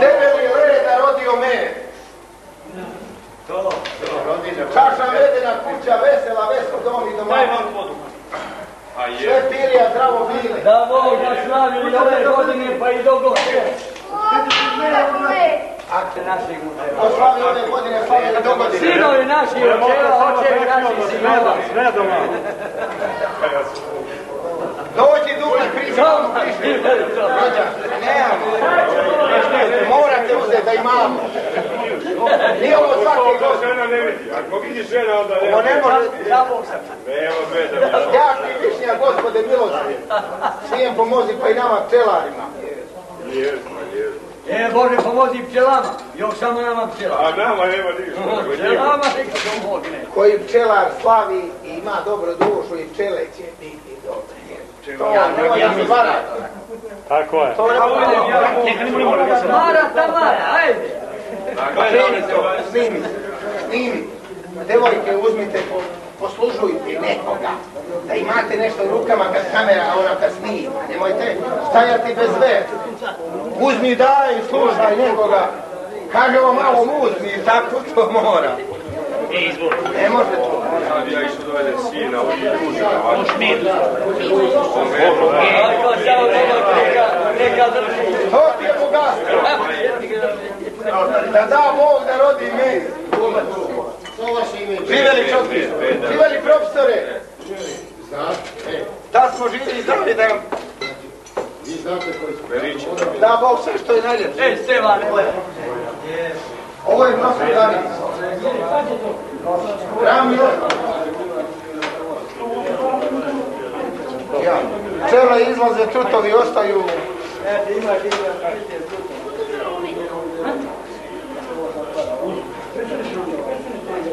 Tebe li reda rodio me? Čaša medena kuća, vesela, vesel dom i doma. Sve pilija zdravo bile. Da Bog da slavi ove godine pa i do godine. Akte našeg muzeja. To slavi ove godine, slavi i do godine. Sinovi naši očeva, očevi naši sinova. Sve doma. Dođi Dugla, križi vam prišli. Nemamo. Morate uzeti da imamo. Nije ovo svaki To god. žena ne vidi. Ako vidi žena, onda ne Ovo ne može. Da Bog sam. Nema veze. Ja ti višnja, gospode milosti. Svijem nama pčelarima. E, Bože, pomozi pčelama. Još samo nama pčela. A nama nema ništa. Pčelama neka pomogne. Koji pčelar slavi i ima dobro dušu i pčele će biti dobre. To da se varate. Tako je. To ne može. Mara, Tamara, ajde. Snimi snimi. Snimi. Devojke uzmite, po- poslužujte nekoga. Da imate nešto u rukama kad kamera, ona kad snima. Nemojte stajati bez ve. Uzmi daj, slušaj nekoga. Kaže ovo malo uzmi, tako to mora. Ne može to. Ja dovede sina, on je dužina. On Ako samo dobro neka, neka drži. To ti je bogatstvo. Da da Bog da rodi me. Živeli čotki, živeli profesore. Da smo živi i zdravi da nam Verić. da Bog sve što je najljepše. E, Stevane. Ovo je masno danica. Ram je. Ja. Čele izlaze, čutovi ostaju.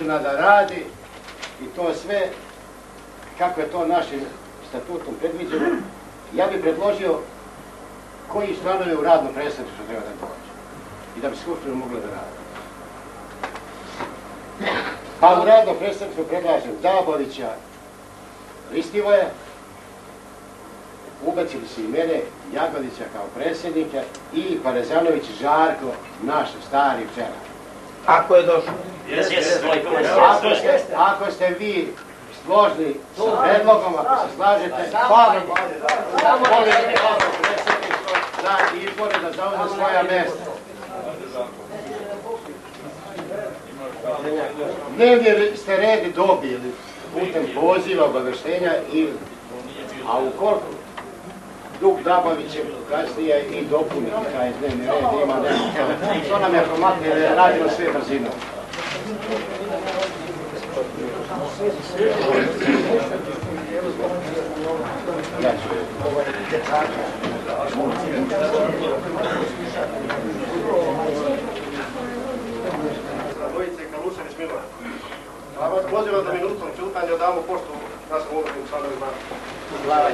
skupština da radi i to sve, kako je to našim statutom predviđeno, ja bih predložio koji članovi u radnom predstavništvu treba da dođe. i da bi skupštinu mogla da radi. Pa u radno predstavništvo predlažem Dabovića Ristivoja, ubacili su i mene, Jagodića kao predsjednika i Parezanović Žarko, naš stari včera. Ako je došlo. Jes, moj Ako ste, ako ste vi složni sa predlogom, ako se slažete, hvala. molim predsjedništvo na izbore da zauzme svoja mjesta. Dnevni ste red dobili putem poziva, obaveštenja i a ukoliko Duk Dabavić će kasnije i dopuniti taj dnevni red, ima nešto. To nam je promakne jer radimo sve ću. Dvojice. A vas pozivam da minutom čutanja damo poštu članovima. Hvala.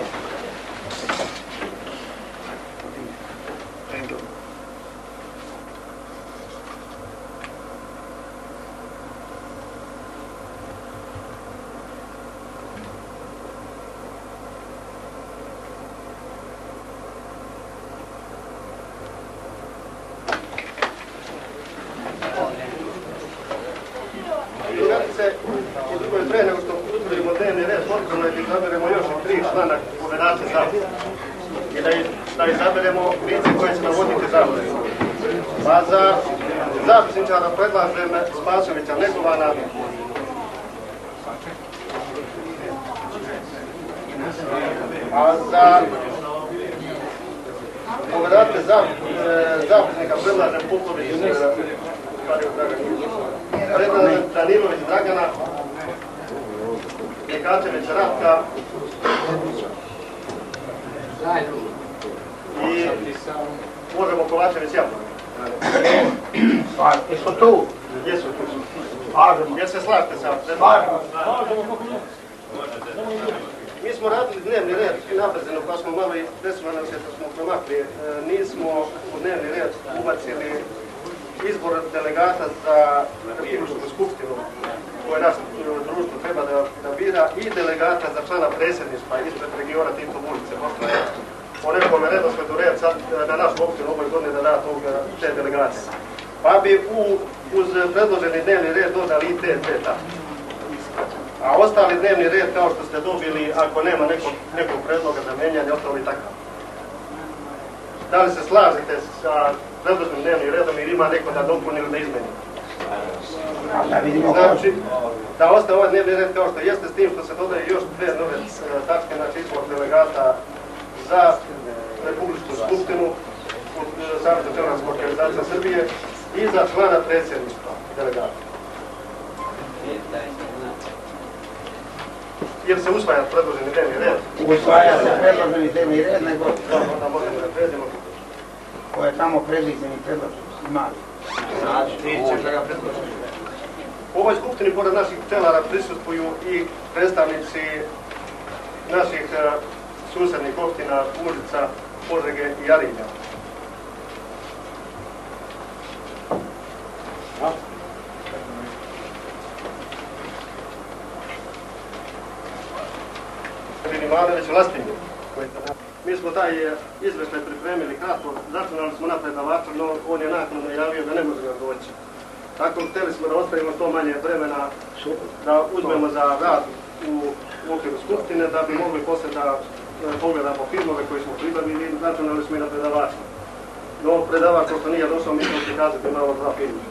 Drugarice, i drugo je pre nego što utvrdimo dnevni red, potrebno je da izaberemo još i tri člana povedače zavode. I da, i- da izaberemo lice koje će navoditi zavode. Pa za zapisničara predlažem Spasovića Negovana, a za povedate za, e, zapisnika predlažem Puković, e, stvari u Draganu. Predlažem Danilović Dragana, Nekačević Ratka i Pa, jesu tu? Jesu tu se slažete sa. Mi smo radili dnevni red nabrzeno pa smo malo i desilo nam se da smo promakli. Nismo u dnevni red ubacili izbor delegata za Republičku skupštinu koje naš e, društvo treba da, da bira i delegata za člana predsjedništva ispred regiona Tito ulice. Pošto po nekom redosledu red sad na našu općinu ovoj godini da da tog, e, te delegacije. Pa bi u, uz predloženi dnevni red dodali i te tačke. A ostali dnevni red, kao što ste dobili, ako nema nekog, nekog predloga za menjanje, ostali takav. Da li se slažete sa predloženim dnevnim redom ili ima neko da dopuni ili da izmeni? Znači, da ostaje ovaj dnevni red kao što jeste, s tim što se dodaje još dve nove e, tačke, znači izbor delegata za Republičku skupštinu od e, Savjeta Čelnarska organizacija Srbije i za člana predsjedništva delegata. Jer se usvaja predloženi dnevni red, usvaja se predloženi dnevni red, nego onda možemo da pređemo. ko je tamo predviđen i predložen. Ima. U ovoj skupštini pored naših pčelara prisustvuju i predstavnici naših e, susednih opština Užica, Požege i Jarinja. Ivanović Lastinju. Mi smo taj e, izveštaj pripremili kratko, začinali smo na predavača, no on je naknadno javio da ne može ga doći. Tako htjeli smo da ostavimo to manje vremena da uzmemo za rad u okviru skupštine, da bi mogli poslije da pogledamo filmove koje smo pribavili i računali smo i na predavača. No, predavač, pošto nije došao, mi smo prikazati malo dva filma.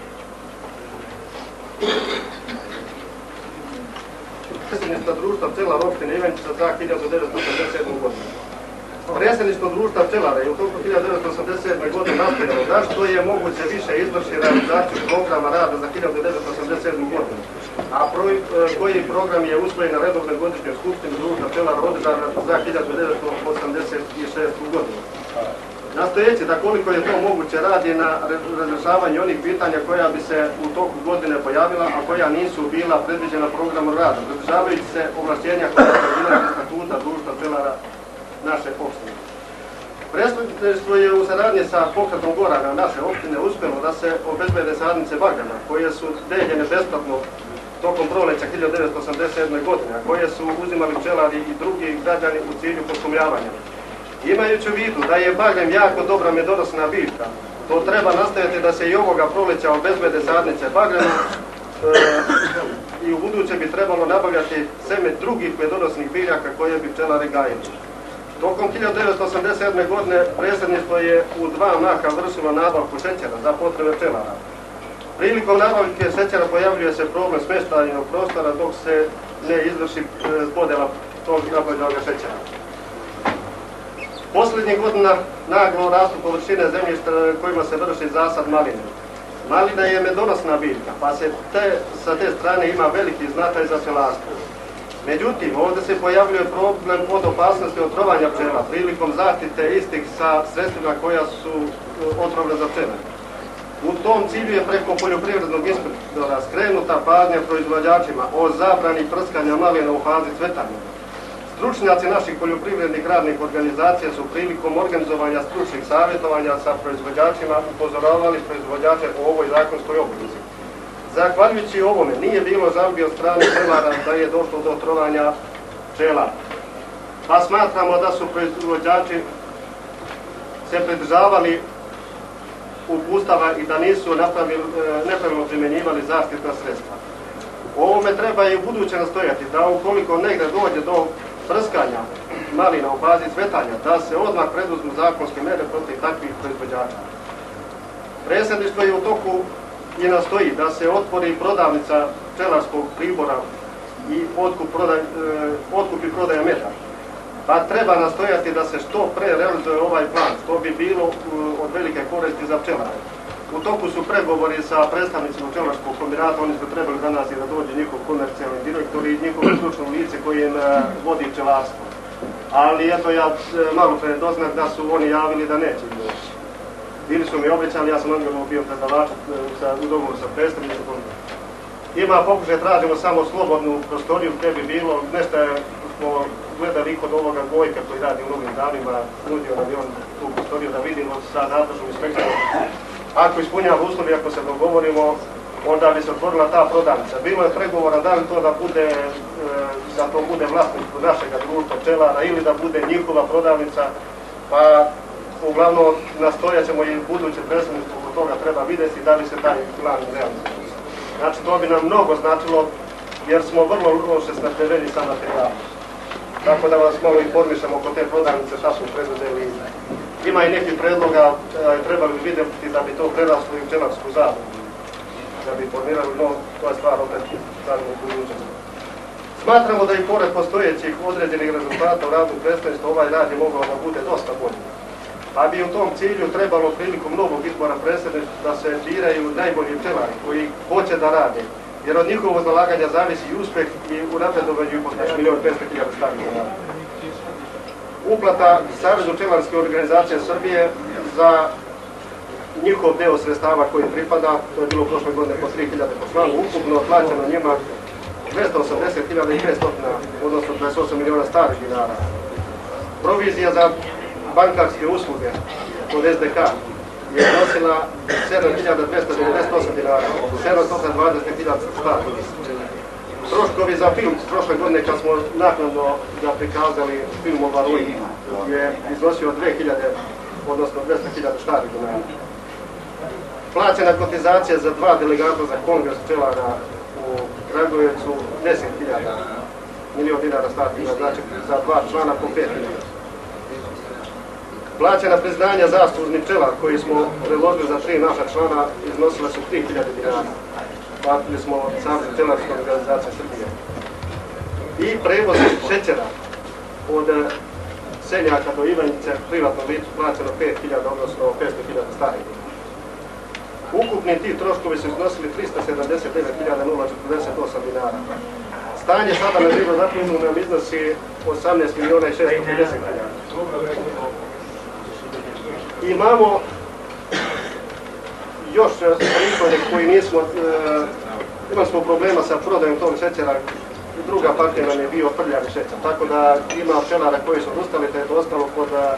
Predsjedništvo društva pčelara opštine Ivančica za 1987. godinu. Predsjedništvo društva pčelara je u toku 1987. godine nastojalo da što je moguće više izvrši realizaciju programa rada za 1987. godinu, a e, koji program je usvojen na redovnoj godišnjoj skupštini društva pčelara održana za 1986. godinu. Nastojeći da koliko je to moguće radi na re- razrešavanju onih pitanja koja bi se u toku godine pojavila, a koja nisu bila predviđena programom rada, pridržavajući se ovlašćenja koja su bila statuta društva pčelara naše opštine. Predstaviteljstvo je u saradnji sa pokretom Gorana naše opštine uspjelo da se obezbede sadnice bagana koje su deljene besplatno tokom proleća 1987. godine, a koje su uzimali pčelari i drugi građani u cilju pošumljavanja. Imajući u vidu da je bagrem jako dobra medonosna biljka, to treba nastaviti da se i ovoga proleća obezbede sadnice bagrema e, i u buduće bi trebalo nabavljati seme drugih medonosnih biljaka koje bi pčelari gajili. Tokom 1987. godine predsjedništvo je u dva maha vršilo nabavku šećera za potrebe pčelara. Prilikom nabavke šećera pojavljuje se problem smještajnog prostora dok se ne izvrši e, podjela tog nabavljenog šećera. Posljednjih godina naglo rastu površine zemljišta kojima se vrši zasad maline. Malina je medonosna biljka, pa se te, sa te strane ima veliki značaj za pčelarstvo. Međutim, ovdje se pojavljuje problem od opasnosti otrovanja pčela prilikom zaštite istih sa sredstvima koja su e, otrovne za pčele. U tom cilju je preko poljoprivrednog inspektora skrenuta pažnja proizvođačima o zabrani prskanja malina u fazi cvetanja. Stručnjaci naših poljoprivrednih radnih organizacija su prilikom organizovanja stručnih savjetovanja sa proizvođačima upozoravali proizvođače o ovoj zakonskoj obvezi. Zahvaljujući ovome nije bilo žalbi od strane pčelara da je došlo do otrovanja pčela. Pa smatramo da su proizvođači se pridržavali upustava i da nisu e, nepravilno primjenjivali zaštitna sredstva. O ovome treba i u buduće nastojati da ukoliko negdje dođe do prskanja malina u fazi cvetanja, da se odmah preduzmu zakonske mere protiv takvih proizvođača. Predsjedništvo je u toku i nastoji da se otvori prodavnica pčelarskog pribora i otkup, prodaj, e, otkup i prodaja meda. Pa treba nastojati da se što pre realizuje ovaj plan, što bi bilo e, od velike koristi za pčelare. U toku su pregovori sa predstavnicima pčelarskog kombinata, oni su trebali danas i da dođe njihov komercijalni direktor i njihovo stručno lice koji im vodi pčelarstvo. Ali eto ja malo pre doznak da su oni javili da neće doći. Bili su mi obećali, ja sam odgovorno bio predavač e, sa, u dogovoru sa predstavnicom. Ima pokušaj, tražimo samo slobodnu prostoriju gdje bi bilo, nešto gledali kod ovoga Gojka koji radi u novim danima, nudio nam je on tu prostoriju da vidimo sa nadležnom inspekcijom. Ako ispunjava uslovi, ako se dogovorimo, onda bi se otvorila ta prodavnica. Bilo je pregovora da li to da bude, e, da to bude vlasnik našega društva pčelara ili da bude njihova prodavnica, pa uglavnom nastojat ćemo i buduće predstavništvo oko toga treba vidjeti da li se taj plan realizuje. Znači to bi nam mnogo značilo jer smo vrlo loše snadbeveni sa materijalom. Tako da vas malo informišemo oko te prodavnice šta smo preduzeli. Ima i nekih predloga, e, trebali bi vidjeti da bi to preraslo i u Čelarsku zadrugu. Da bi formirali, no to je stvar opet zadrugu budućnosti. Smatramo da i pored postojećih određenih rezultata u radu predstavništva ovaj rad je mogao da bude dosta bolji pa bi u tom cilju trebalo prilikom novog izbora predsjedništva da se biraju najbolji pčelari koji hoće da rade. Jer od njihovog zalaganja zavisi i uspeh i u napredovanju i milijon 500 stavnika. Uplata Savezu pčelarske organizacije Srbije za njihov deo sredstava koji pripada, to je bilo prošle godine po 3000 po članu, ukupno plaćeno njima 280.000 i 500, odnosno 28 miliona starih dinara. Provizija za bankarske usluge kod SDK je iznosila 7298 dinara, 720.000 stvari. Troškovi za film prošle godine kad smo naknadno ga prikazali film o Valuji je iznosio 2000, odnosno 200.000 stari dinara. Plaćena kotizacija za dva delegata za kongres pčelara u Kragujevcu 10.000 milijon dinara stari znači za dva člana po 5.000. Plaćena priznanja zaslužnih pčela koji smo predložili za tri naša člana iznosila su 3000 dinara. Platili smo Savez pčelarske organizacije Srbije. I prevoz šećera od eh, Senjaka do Ivanjice privatnom licu plaćeno 5000, odnosno 500.000 starih. Ukupni ti troškovi su iznosili 379.048 dinara. Stanje sada na živo zapinu nam iznosi 18 miliona i 650 dinara imamo još prihode koji nismo, e, imali smo problema sa prodajom tog šećera, druga partija nam je bio prljavi šećer, tako da ima pčelara koji su odustali, te je to ostalo kod e,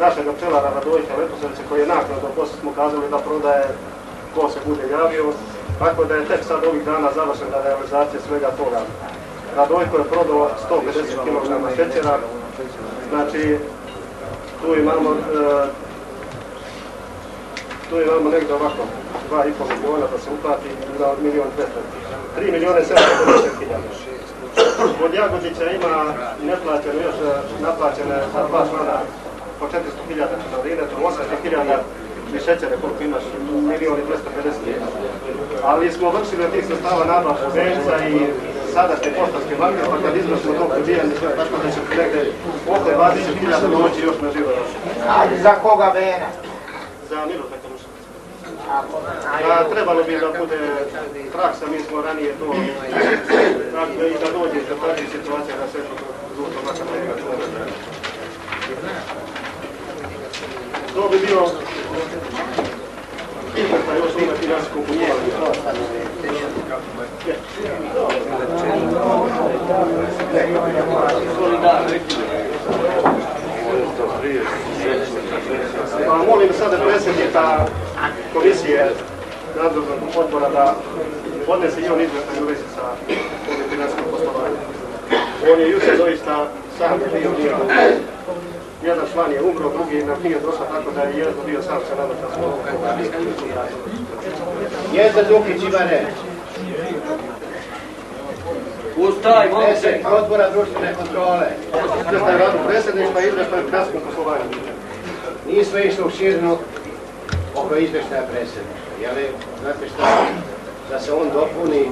našeg pčelara Radojka Leposevića koji je naknadno poslije smo kazali da prodaje ko se bude javio, tako da je tek sad ovih dana završena realizacija svega toga. Radojko je prodao 150 kg šećera, znači tu imamo e, tu imamo negdje ovako 2,5 milijuna da se uplati na milijon 200. 3 milijone 750 hiljada. Od Jagodića ima neplaćeno još naplaćene za dva člana po 400 hiljada članarine, to 800 hiljada i šećere koliko imaš, milijon i 250 hiljada. Ali smo vršili od tih sredstava nabavku venca i sadašnje poštanske banke, pa kad izvršimo to prebijanje sve, tako da će negdje oko 20 hiljada doći još na živo. A za koga vena? Za Milota A, trebalo bi da bude praksa, mi smo ranije to dakle, i da dođe do takvih situacija da se zluto makar neka To bi bio izvrta još ima financijskom kupovanju. Pa molim sada predsjednika komisije nadzornog odbora da podnese i on izvještaj u vezi sa ovim financijskim poslovanjem. On je jučer doista sam bio bio. Jedan član je umro, drugi nam nije došao, tako da je jedan bio sam se nadam da smo Jeste Dukić Ivane, Ustaj, molim se. odbora društvene kontrole. izvještaj radu predsjedništva i izvještaj o financijskom poslovanju. Nismo išli u širinu oko izvještaja predsjedništva. Je li, znate šta, da se on dopuni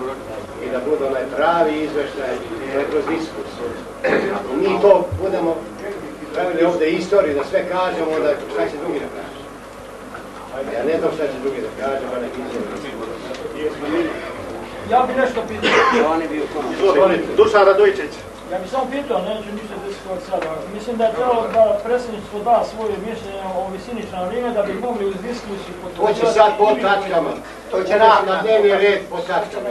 i da bude onaj pravi izvještaj, to je kroz diskusiju. Ako mi to budemo pravili ovdje istoriju, da sve kažemo, onda šta će drugi da kaže? Ja ne znam šta će drugi da kaže, pa nek izvjeri. Ja bi nešto pitao. On je bio kod. Izvolite, Dušan Radojčić. Ja bi samo pitao, neću ništa diskutovati sada. Mislim da je trebalo da predsjedništvo da svoje mišljenje o visini članarine da bi mogli uz diskusiju To će sad po tačkama. To će na, nam- na dnevni red po tačkama.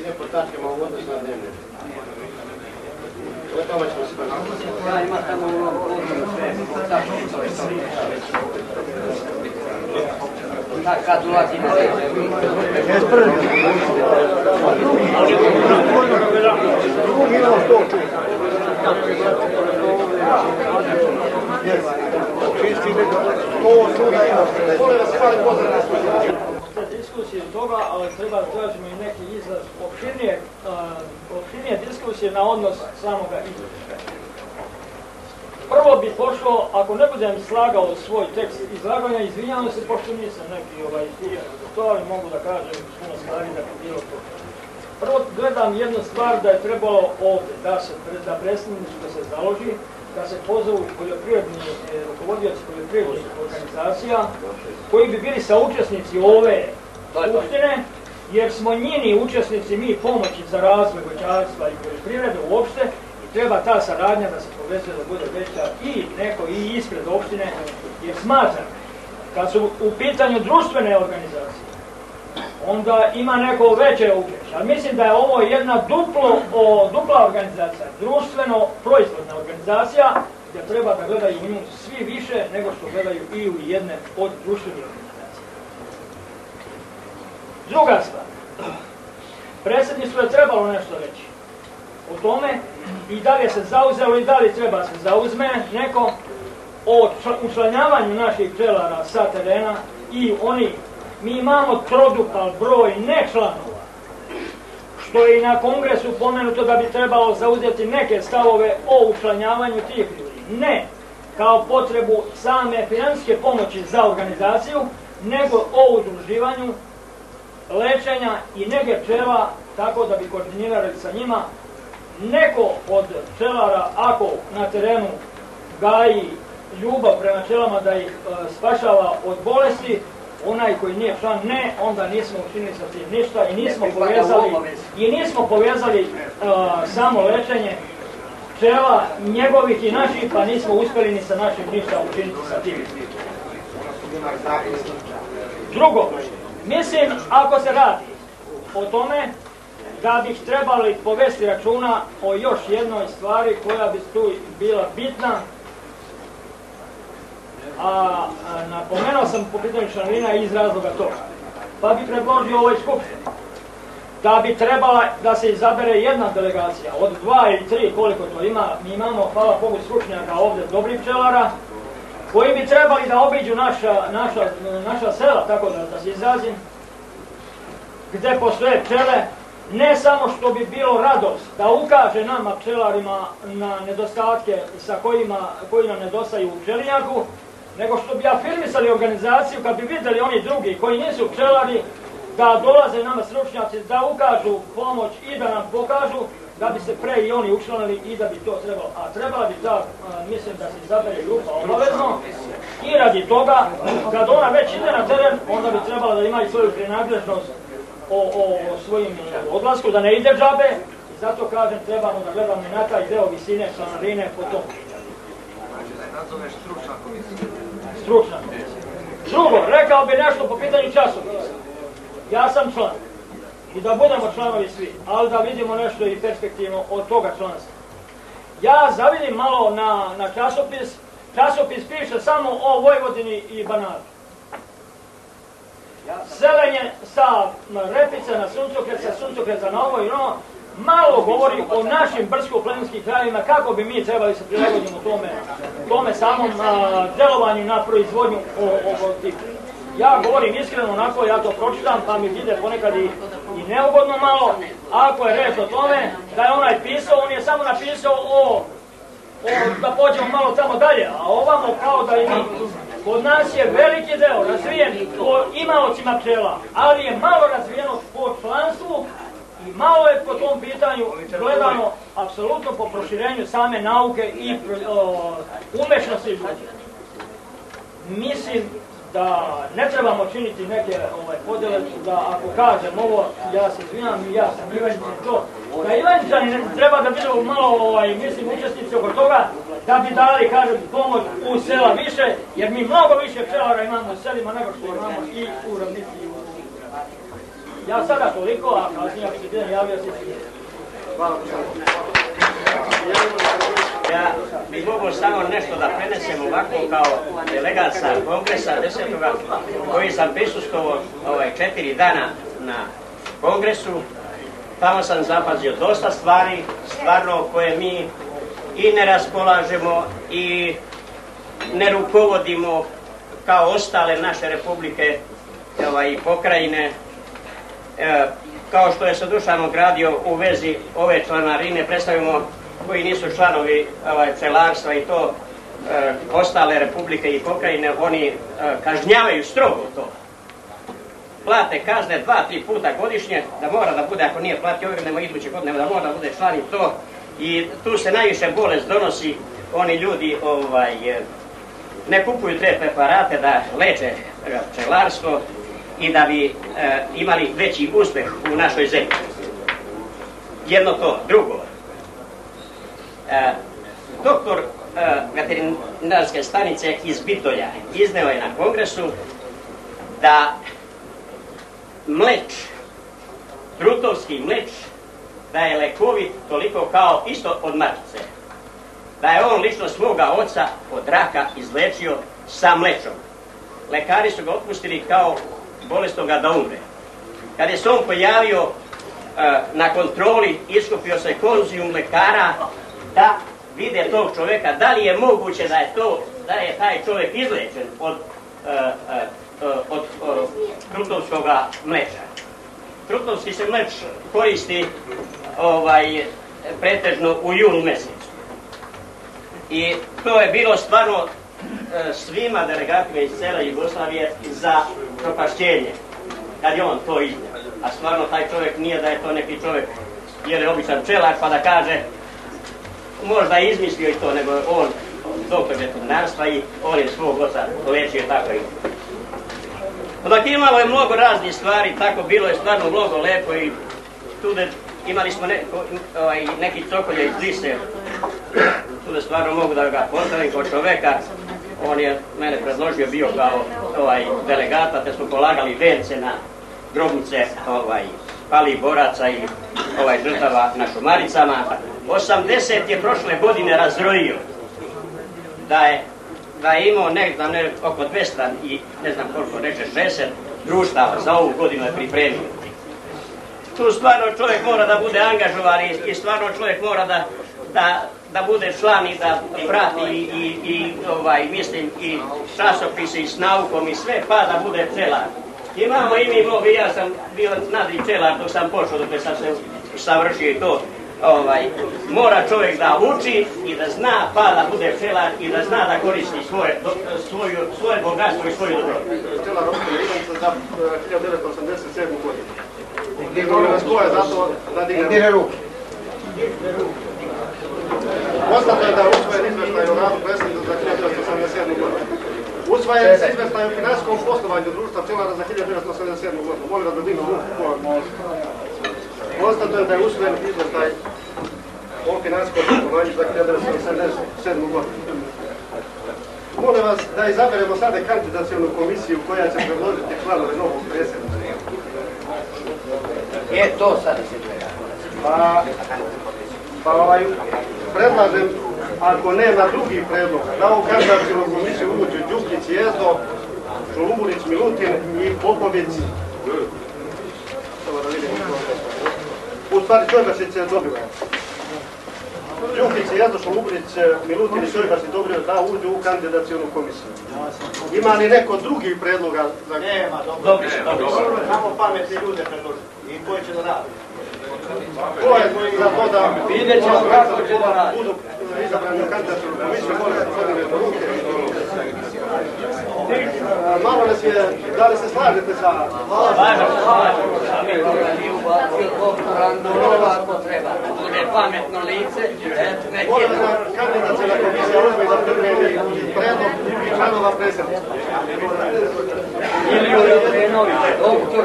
Ide po tačkama u odnosu na dnevni red. O ćemo se. Ja tamo odboru sve. Kad ulazi na diskusije toga, ali treba tražimo i neki izraz opširnije, opširnije diskusije na odnos samoga izvještaja. Prvo bi pošlo, ako ne budem slagao svoj tekst izlaganja, izvinjavam se, pošto nisam neki ovaj, to, ali mogu da kažem puno stvari da bi bilo to. Prvo gledam jednu stvar da je trebalo ovdje, da se da predsjedništvo da se založi, da se pozovu poljoprivredni e, rukovodioci poljoprivrednih organizacija koji bi bili saučesnici ove skupštine, jer smo njeni učesnici, mi pomoći za razvoj voćarstva i poljoprivrede uopšte treba ta saradnja da se povezuje da bude veća i neko i ispred opštine, jer smatram, kad su u pitanju društvene organizacije, onda ima neko veće učešće. Ali mislim da je ovo jedna duplo, o, dupla organizacija, društveno proizvodna organizacija, gdje treba da gledaju u nju svi više nego što gledaju i u jedne od društvenih organizacija. Druga stvar, predsjedništvo je trebalo nešto reći o tome i da li se zauzelo i da li treba se zauzme neko o čl- učlanjavanju naših pčelara sa terena i oni, mi imamo trodupal broj ne članova, što je i na kongresu pomenuto da bi trebalo zauzeti neke stavove o učlanjavanju tih ljudi. Ne kao potrebu same financijske pomoći za organizaciju, nego o udruživanju lečenja i nege pčela tako da bi koordinirali sa njima neko od pčelara ako na terenu gaji ljubav prema pčelama da ih e, spašava od bolesti, onaj koji nije član ne, onda nismo učinili sa tim ništa i nismo povezali i nismo povezali e, samo lečenje pčela njegovih i naših, pa nismo uspjeli ni sa našim ništa učiniti sa tim. Drugo, mislim, ako se radi o tome da bih trebali povesti računa o još jednoj stvari koja bi tu bila bitna. A, napomenuo sam po pitanju članarina iz razloga toga. Pa bi predložio ovoj skupštini da bi trebala da se izabere jedna delegacija, od dva ili tri koliko to ima, mi imamo, hvala Bogu, stručnjaka ovdje, dobrih pčelara, koji bi trebali da obiđu naša, naša, naša sela, tako da, da se izrazim, gdje postoje pčele, ne samo što bi bilo radost da ukaže nama pčelarima na nedostatke sa kojima, koji nam nedostaju u pčelinjaku, nego što bi afirmisali organizaciju kad bi vidjeli oni drugi koji nisu pčelari, da dolaze nama stručnjaci, da ukažu pomoć i da nam pokažu da bi se pre i oni učlanili i da bi to trebalo. A trebala bi ta, mislim da se izabere grupa obavezno i radi toga, kad ona već ide na teren, onda bi trebala da ima i svoju prenagležnost o, o, o svojim odlasku, da ne ide džabe, i zato kažem trebamo da gledamo i na taj deo visine članarine po tom. Stručna komisija. Drugo, rekao bi nešto po pitanju časopisa. Ja sam član. I da budemo članovi svi, ali da vidimo nešto i perspektivno od toga članstva. Ja zavidim malo na, na časopis. Časopis piše samo o Vojvodini i Banatu. Selenje sa repice na suncokret, sa suncokreca na ovo i ono, malo govori o našim brdsko-planinskim krajima, kako bi mi trebali se prilagodimo tome, tome samom a, delovanju na proizvodnju o, o, o tih ja govorim iskreno onako, ja to pročitam, pa mi ide ponekad i, i neugodno malo. Ako je reč o tome, da je onaj pisao, on je samo napisao o, o da pođemo malo tamo dalje, a ovamo kao da i mi. Kod nas je veliki deo razvijen po imaocima pčela, ali je malo razvijeno po članstvu i malo je po tom pitanju gledano apsolutno po proširenju same nauke i o, umešnosti ljudi. Mislim da ne trebamo činiti neke ovaj, podjele, da ako kažem ovo, ja se izvinam i ja sam Ivanjica to, da Ivanjičani treba da budu malo, ovaj, mislim, učestnici oko toga, da bi dali, kažem, pomoć u sela više, jer mi mnogo više pčelara imamo u selima nego što imamo i u ravnici. Ja sada toliko, a kasnije ako se javio se Hvala. Ja bih mogu samo nešto da prenesem ovako kao delegat sa kongresa desetoga koji sam prisustovao ovaj, četiri dana na kongresu. Tamo sam zapazio dosta stvari, stvarno koje mi i ne raspolažemo i ne rukovodimo kao ostale naše republike ovaj, pokrajine. E, kao što je sa Dušanom gradio u vezi ove članarine, predstavimo koji nisu članovi ovaj, celarstva i to e, ostale republike i pokrajine, oni e, kažnjavaju strogo to. Plate kazne dva, tri puta godišnje, da mora da bude, ako nije platio ove nema iduće godine, da mora da bude član i to. I tu se najviše bolest donosi, oni ljudi ovaj, e, ne kupuju te preparate da leče pčelarstvo i da bi imali veći uspeh u našoj zemlji. Jedno to, drugo, doktor e, veterinarske stanice iz Bitolja izneo je na kongresu da mleč, trutovski mleč, da je lekovit toliko kao isto od matice. Da je on lično svoga oca od raka izlečio sa mlečom. Lekari su ga otpustili kao bolestnoga da umre. Kad je se on pojavio uh, na kontroli, iskupio se konzijum lekara da vide tog čovjeka, da li je moguće da je to, da je taj čovjek izlečen od, uh, uh, od uh, krutovskog mleča. Krutovski se mleč koristi ovaj, pretežno u junu mjesecu. I to je bilo stvarno svima delegatima iz cele Jugoslavije za propašćenje, kad je on to iznio. A stvarno taj čovjek nije da je to neki čovjek, jer je običan čelar, pa da kaže možda izmislio i to, nego on doktor veterinarstva i on je svog oca lečio tako i. Dakle, imalo je mnogo raznih stvari, tako bilo je stvarno mnogo lepo i tu imali smo neko, ovaj, neki cokolje iz Lise, tu da stvarno mogu da ga pozdravim kao čoveka, on je mene predložio bio kao ovaj delegata, te smo polagali vence na grobnice ovaj, pali boraca i ovaj, žrtava na Šumaricama. 80 je prošle godine razrojio da je da je imao ne znam ne, oko 200 i ne znam koliko reče 60 društava za ovu godinu je pripremio. Tu stvarno čovjek mora da bude angažovan i, i stvarno čovjek mora da, da, da bude član i da prati i, i, i ovaj, mislim i časopise i s naukom i sve pa da bude pčelar. Imamo i mi mnogo, ja sam bio nadri pčelar dok sam pošao, dok sam se savršio i to ovaj, mora čovjek da uči i da zna pa da bude pčelar i da zna da koristi svoje, do, svoju, svoje bogatstvo i svoju dobro. Pčelar za eh, 1987. godinu. I molim vas ko je zato da digne ruke. Poznato je da je usvojen izveštaj o radu predsjednika za 1987. godinu. Usvojen je izveštaj o finansijskom poslovanju društva pčelara za 1987. godinu. Molim vas da dignu ruku ko Konstatujem da je usvojen izveštaj o finansijskom poslovanju za 1987. godinu. Molim vas da izaberemo sada kandidacijonu komisiju koja će predložiti članove novog predsjednika. Je, to sad se gleda. Pa, pa ovaj, predlažem, ako nema drugih predloga, da u kandidacijonu komisiju uđu Đukić Jezdo, Žulubulić Milutin i Popović. U stvari Čojbašić je dobio. Đukić Jezdo, Žulubulić, Milutin i Čojbašić dobio da uđu u kandidacijonu komisiju. Ima li neko drugih predloga? Nema, dobro. Samo pametni ljude predložiti. I koji će da radi. Ko je za to da Vidjet ćemo kako će da radi. izabrani u komisiju, molim vas podignete ruke. Malo nas je, da li se slažete sa... Bude pametno lice, neki vas da kandidacijona komisija uzme da pripremi predlog članova predsjednika. ili Obrenović, doktor,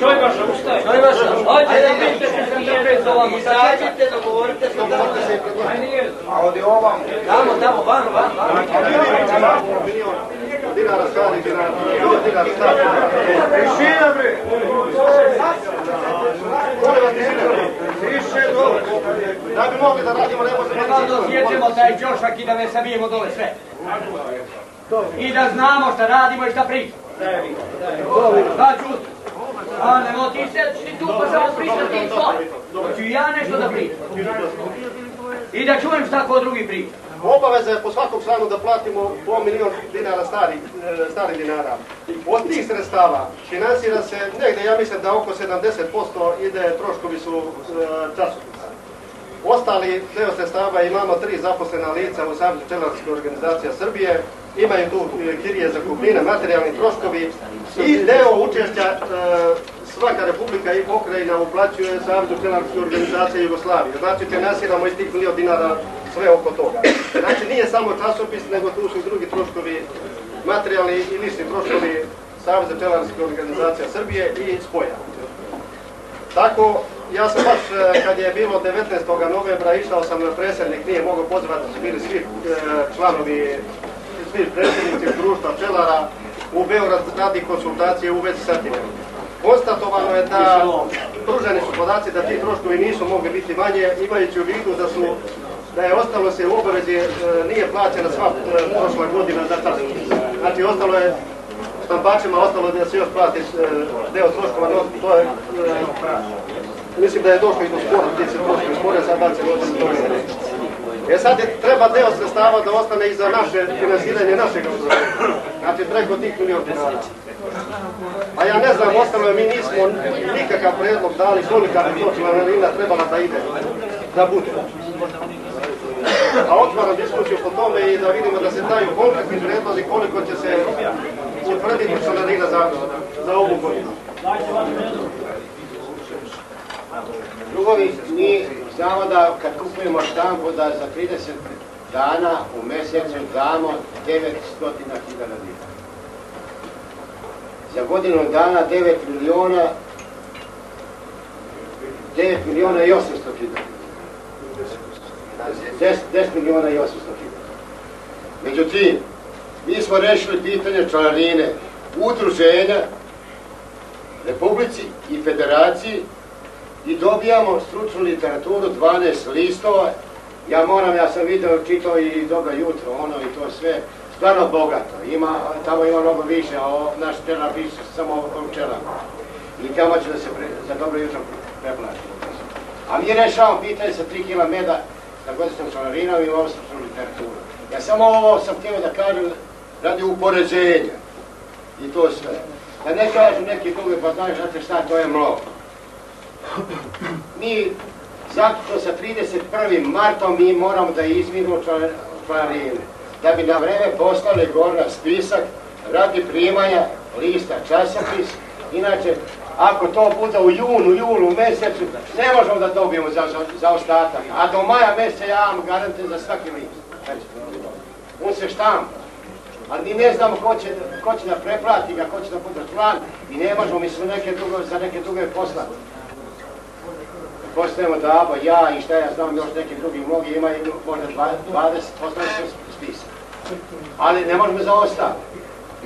Čojbaša, ustaj. Čojbaša, hajde da vidite se pred ovamo, izađite, dogovorite se da A ovdje ovam. Tamo, tamo, van, van, van. Dinara stari, dinara, dinara stari. Tišina bre! Molim vas tišina. Tiše dobro! Da bi mogli da radimo, ne možemo Treba da osjećamo taj džošak i da me sabijemo dole sve. I da znamo šta radimo i šta pričamo. Čuti. A nemo ti se ti tu pa samo pričati ti svoje. Hoću i ja nešto da pričam. I da čujem šta ko drugi priča. Obaveza je po svakom članu da platimo po milion dinara starih, e, starih dinara. Od tih sredstava finansira se negdje, ja mislim da oko 70% ide, troškovi su e, časopisa. Ostali deo sredstava imamo tri zaposlena lica u Savezu pčelarske organizacija Srbije, imaju tu e, kirije za kupine, materijalni troškovi i deo učešća svaka republika i pokrajina uplaćuje Savezu pčelarske organizacije Jugoslavije. Znači finansiramo iz tih milion dinara sve oko toga. Znači nije samo časopis, nego tu su i drugi troškovi, materijalni i lični troškovi Saveza pčelarske organizacija Srbije i spoja. Tako, ja sam baš e, kad je bilo 19. novembra išao sam na predsjednik, nije mogao pozvati, su bili svi e, članovi, svi predsjednici društva pčelara u Beograd radi konsultacije u vezi sa tim. Konstatovano je da pruženi su podaci da ti troškovi nisu mogli biti manje, imajući u vidu da su da je ostalo se u obavezi, e, nije plaćena sva e, prošla godina za časopis. Znači ostalo je štampačima ostalo da se još plati e, deo troškova, no to je, mislim da je došlo i do spora, gdje se troškovi spore, sad da se dođe do toga ili ne. E sad treba deo sredstava da ostane i za naše finansiranje našeg udruženja. Znači preko tih milijon dinara. A ja ne znam, ostalo je, mi nismo nikakav predlog dali kolika bi to članarina trebala da ide, da bude. A otvaram diskusiju po tome i da vidimo da se daju konkretni predlozi koliko će se utvrditi članarina za, za ovu godinu. Drugovi, mi znamo da kad kupujemo štampu da za 30 dana u mjesecu damo 900.000 dinara. Za godinu dana 9 miliona 9 miliona i 800 dinara. 10, 10 miliona i 800 hiljada. Međutim, mi smo rešili pitanje članarine udruženja Republici i Federaciji i dobijamo stručnu literaturu 12 listova. Ja moram, ja sam video, čitao i dobro jutro, ono i to sve, stvarno bogato. Ima, tamo ima mnogo više, a naš pčelar piše samo o pčelama. I tamo će da se za dobro jutro preplaći. A mi rešavamo pitanje sa 3 kila meda sa godišnjom članarinom i ovo stručnu literaturu. Ja samo ovo sam htio da kažem radi upoređenja. I to sve. Da ne kažu neki drugi, pa znaš, znate šta, to je mnogo. Mi zaključno sa 31. martom mi moramo da izvinimo članarine. Da bi na vreme poslali gore na spisak radi primanja lista časopis. Inače, ako to bude u junu, julu mesecu, ne možemo da dobijemo za, za, ostatak. A do maja meseca ja vam garantujem za svaki list. On se štampa. Ali mi ne znamo ko će, ko će da preplati ga, ko će da bude član i ne možemo, mi smo neke druge, za neke druge poslati. Postajemo Dabo, ja i šta ja znam, još neki drugi mnogi imaju možda 20 poslaničkih spisa. Ali ne možemo za ostalo.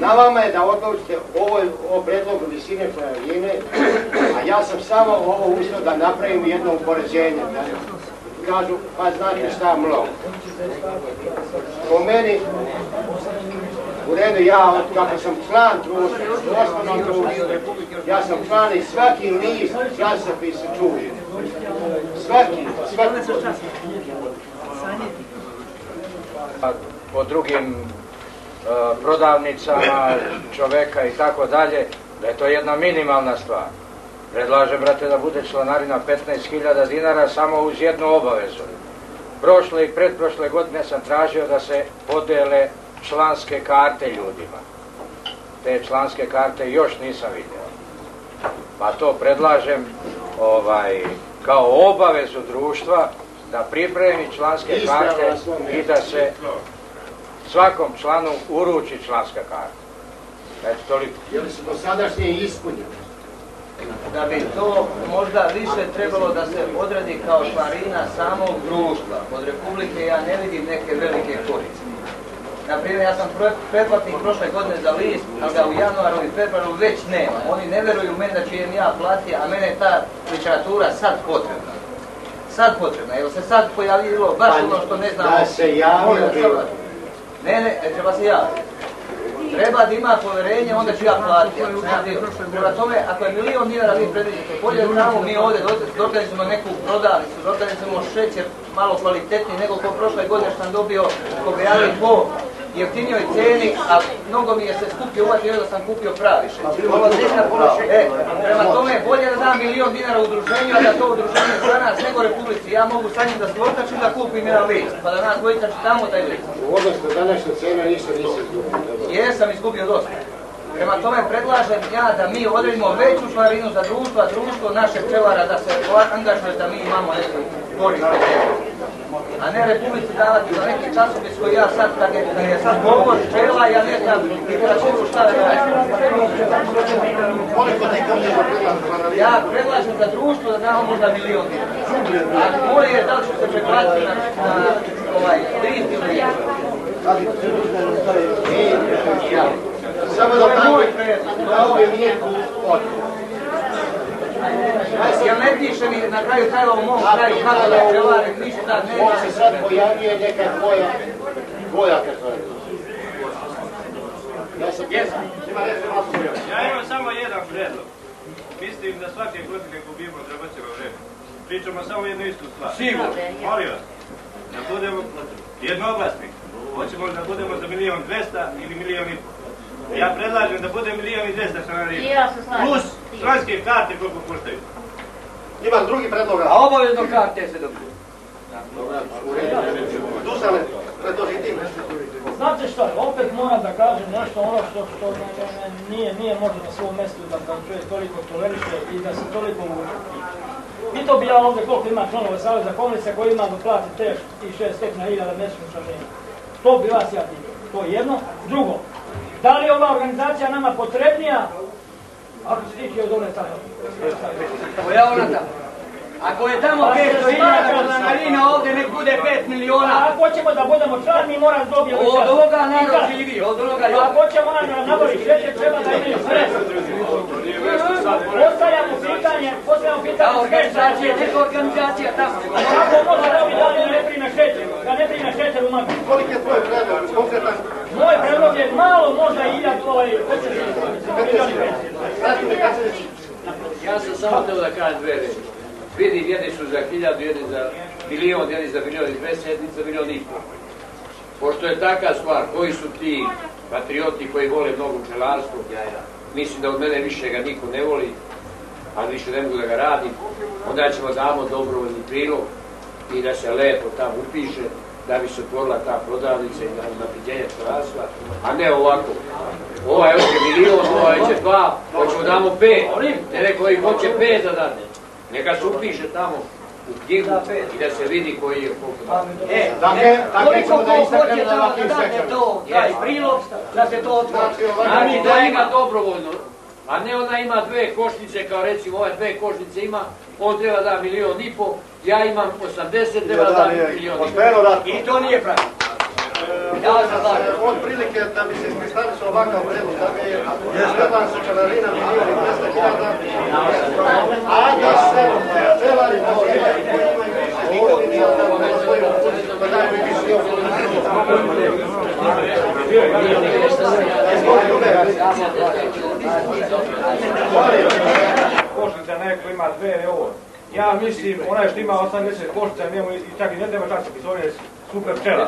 Na vama je da odlučite ovo, ovo predlogu visine članarine, a ja sam samo ovo uspio da napravim jedno upoređenje. Kažu, pa znate šta mnogo. Po meni, u redu ja, kako sam član društva, ja sam član i svaki list časopis čuži. Svaki, svaki. Po drugim prodavnicama čoveka i tako dalje, da je to jedna minimalna stvar. Predlažem, brate, da bude članarina 15.000 dinara samo uz jednu obavezu. Prošle i predprošle godine sam tražio da se podele članske karte ljudima. Te članske karte još nisam vidio. Pa to predlažem ovaj, kao obavezu društva da pripremi članske karte i da se svakom članu uruči članska karta. Eto, toliko. Je li su do sadašnje ispunjene? da bi to možda više trebalo da se odradi kao članarina samog društva. Od Republike ja ne vidim neke velike koriste. Naprimjer, ja sam pretplatnik prošle godine za list, ali ga u januaru i februaru već nema. Oni ne veruju meni da im ja platiti, a mene je ta literatura sad potrebna. Sad potrebna, jer se sad pojavilo baš ono što ne znamo. Da se javio bilo. Ne, ne, ne treba se javiti. Treba da ima poverenje, onda ću ja platiti. Prema tome, ako je milion dinara vi predvidite, bolje znamo mi ovdje zorganizujemo neku prodavnicu, zorganizujemo šećer malo kvalitetniji nego ko prošle godine što sam dobio ko javili po jeftinijoj ceni, a mnogo mi je se skupio uvati da sam kupio pravi šećer. E, prema tome, bolje da dam milion dinara u udruženju, a da to udruženje za nas nego Republici. Ja mogu sa njim da slotačim da kupim jedan list, pa da nas dvojica čitamo taj list. U odnosu na današnju cenu ništa nisi izgubio. Jesam izgubio dosta. Prema tome predlažem ja da mi odredimo veću članarinu za društvo, a društvo naše pčelara da se angažuje da mi imamo neku korist a ne Republici davati za neki časopis koji ja sad, kad je, kad je sad govor pčela, ja ne znam literaturu šta da radim. Ja predlažem za društvo da damo možda milion dinara. A moje je da li ću se preklatiti na, na ovaj, list ili ja. Samo da tako, da ovo je nije odgovor. Jel ne piše mi na kraju krajeva u mom kraju kako da pčelare, ništa nema. On se sad pojavljuje neka tvoja, tvoja kako Ja sam pjesam. Ja imam samo jedan predlog. Mislim da svake godine gubimo dragoćeno vreme. Pričamo samo jednu istu stvar. Sigurno. Molim vas, da budemo jednoglasni. Hoćemo da budemo za milion dvesta ili milion i pol. Ja predlažem da bude milijon i dvesta članarina. I ja se slažem. Plus članske karte koliko koštaju. Imam drugi predloga. A obavezno karte se dobiju. Predloži ti. Znate šta, opet moram da kažem nešto ono što, što ne, ne, ne, nije, nije možda na svom mjestu da da čovjek toliko toleriše i da se toliko uči. Pitao bi ja ovdje koliko ima članova Saveza komunice koji ima da plati teš i 600.000 mjesečnu članinu. To bi vas ja pitao. To je jedno. Drugo, da li je ova organizacija nama potrebnija ako se tiče od one? Evo ja ona tamo. Ako je tamo 500 hiljada članarina, ovdje nek bude 5 miliona. A ako ćemo da budemo član, mi moramo dobiti Od ovoga narod živi, od ovoga A ako ćemo nam na nabavi šećer, treba da imaju sve. Postavljamo pitanje, postavljamo Ta pitanje organizacija, neka organizacija tamo. Kako može da dalje da ne prime šećer, da ne prime šećer u magu? Koliki je tvoj predlog, konkretan? Moj predlog je malo možda i iljad ovaj milioni Ja sam samo teo da kažem dve reči. Vidim, jedni su za hiljadu, jedni za milion, jedni za milion i dvesta, jedni za milion i pol. Pošto je taka stvar, koji su ti patrioti koji vole mnogo pčelarstvo, mislim da od mene više ga niko ne voli, ali više ne mogu da ga radim, onda ćemo damo dobrovoljni prilog i da se lepo tamo upiše, da bi se otvorila ta prodavnica i da napređenje pčelarstva, a ne ovako. Ovaj hoće milion, ovaj će dva, hoćemo damo pet. Ne neko hoće pet da dade. Neka se upiše tamo u knjigu i da se vidi koji je koliko. E, Dakle, koliko ćemo da ko hoće da šećerom. to, taj prilog, da se to otvori. Znači da ima dobrovoljno, a ne ona ima dve košnice, kao recimo ove dve košnice ima, on treba da milion i po, ja imam 80, treba da milion i po. I to nije pravi. Ja sam E, Od prilike da bi se iskristalisao ovakav predlog, da bi rebalans članarina milijon i 200 hiljada, a da se pozivaju koji imaju više nikolica, da na svoju funkciju, da daju i više Košnica neko ima dve, ovo. Ja mislim, onaj što ima 80 košnica, njemu i čak i ne treba časopis, on je super pčela.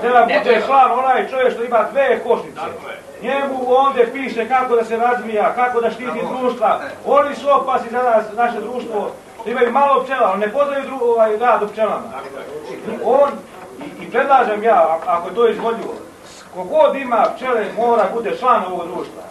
Treba bude član onaj čovjek što ima dve košnice. Njemu ovdje piše kako da se razvija, kako da štiti društva. Oni su opasni za nas, naše društvo, imaju malo pčela, on ne poznaju dru, ovaj, rad u pčelama. On, i, i predlažem ja, ako je to izvodljivo, kogod ima pčele mora bude član ovog društva.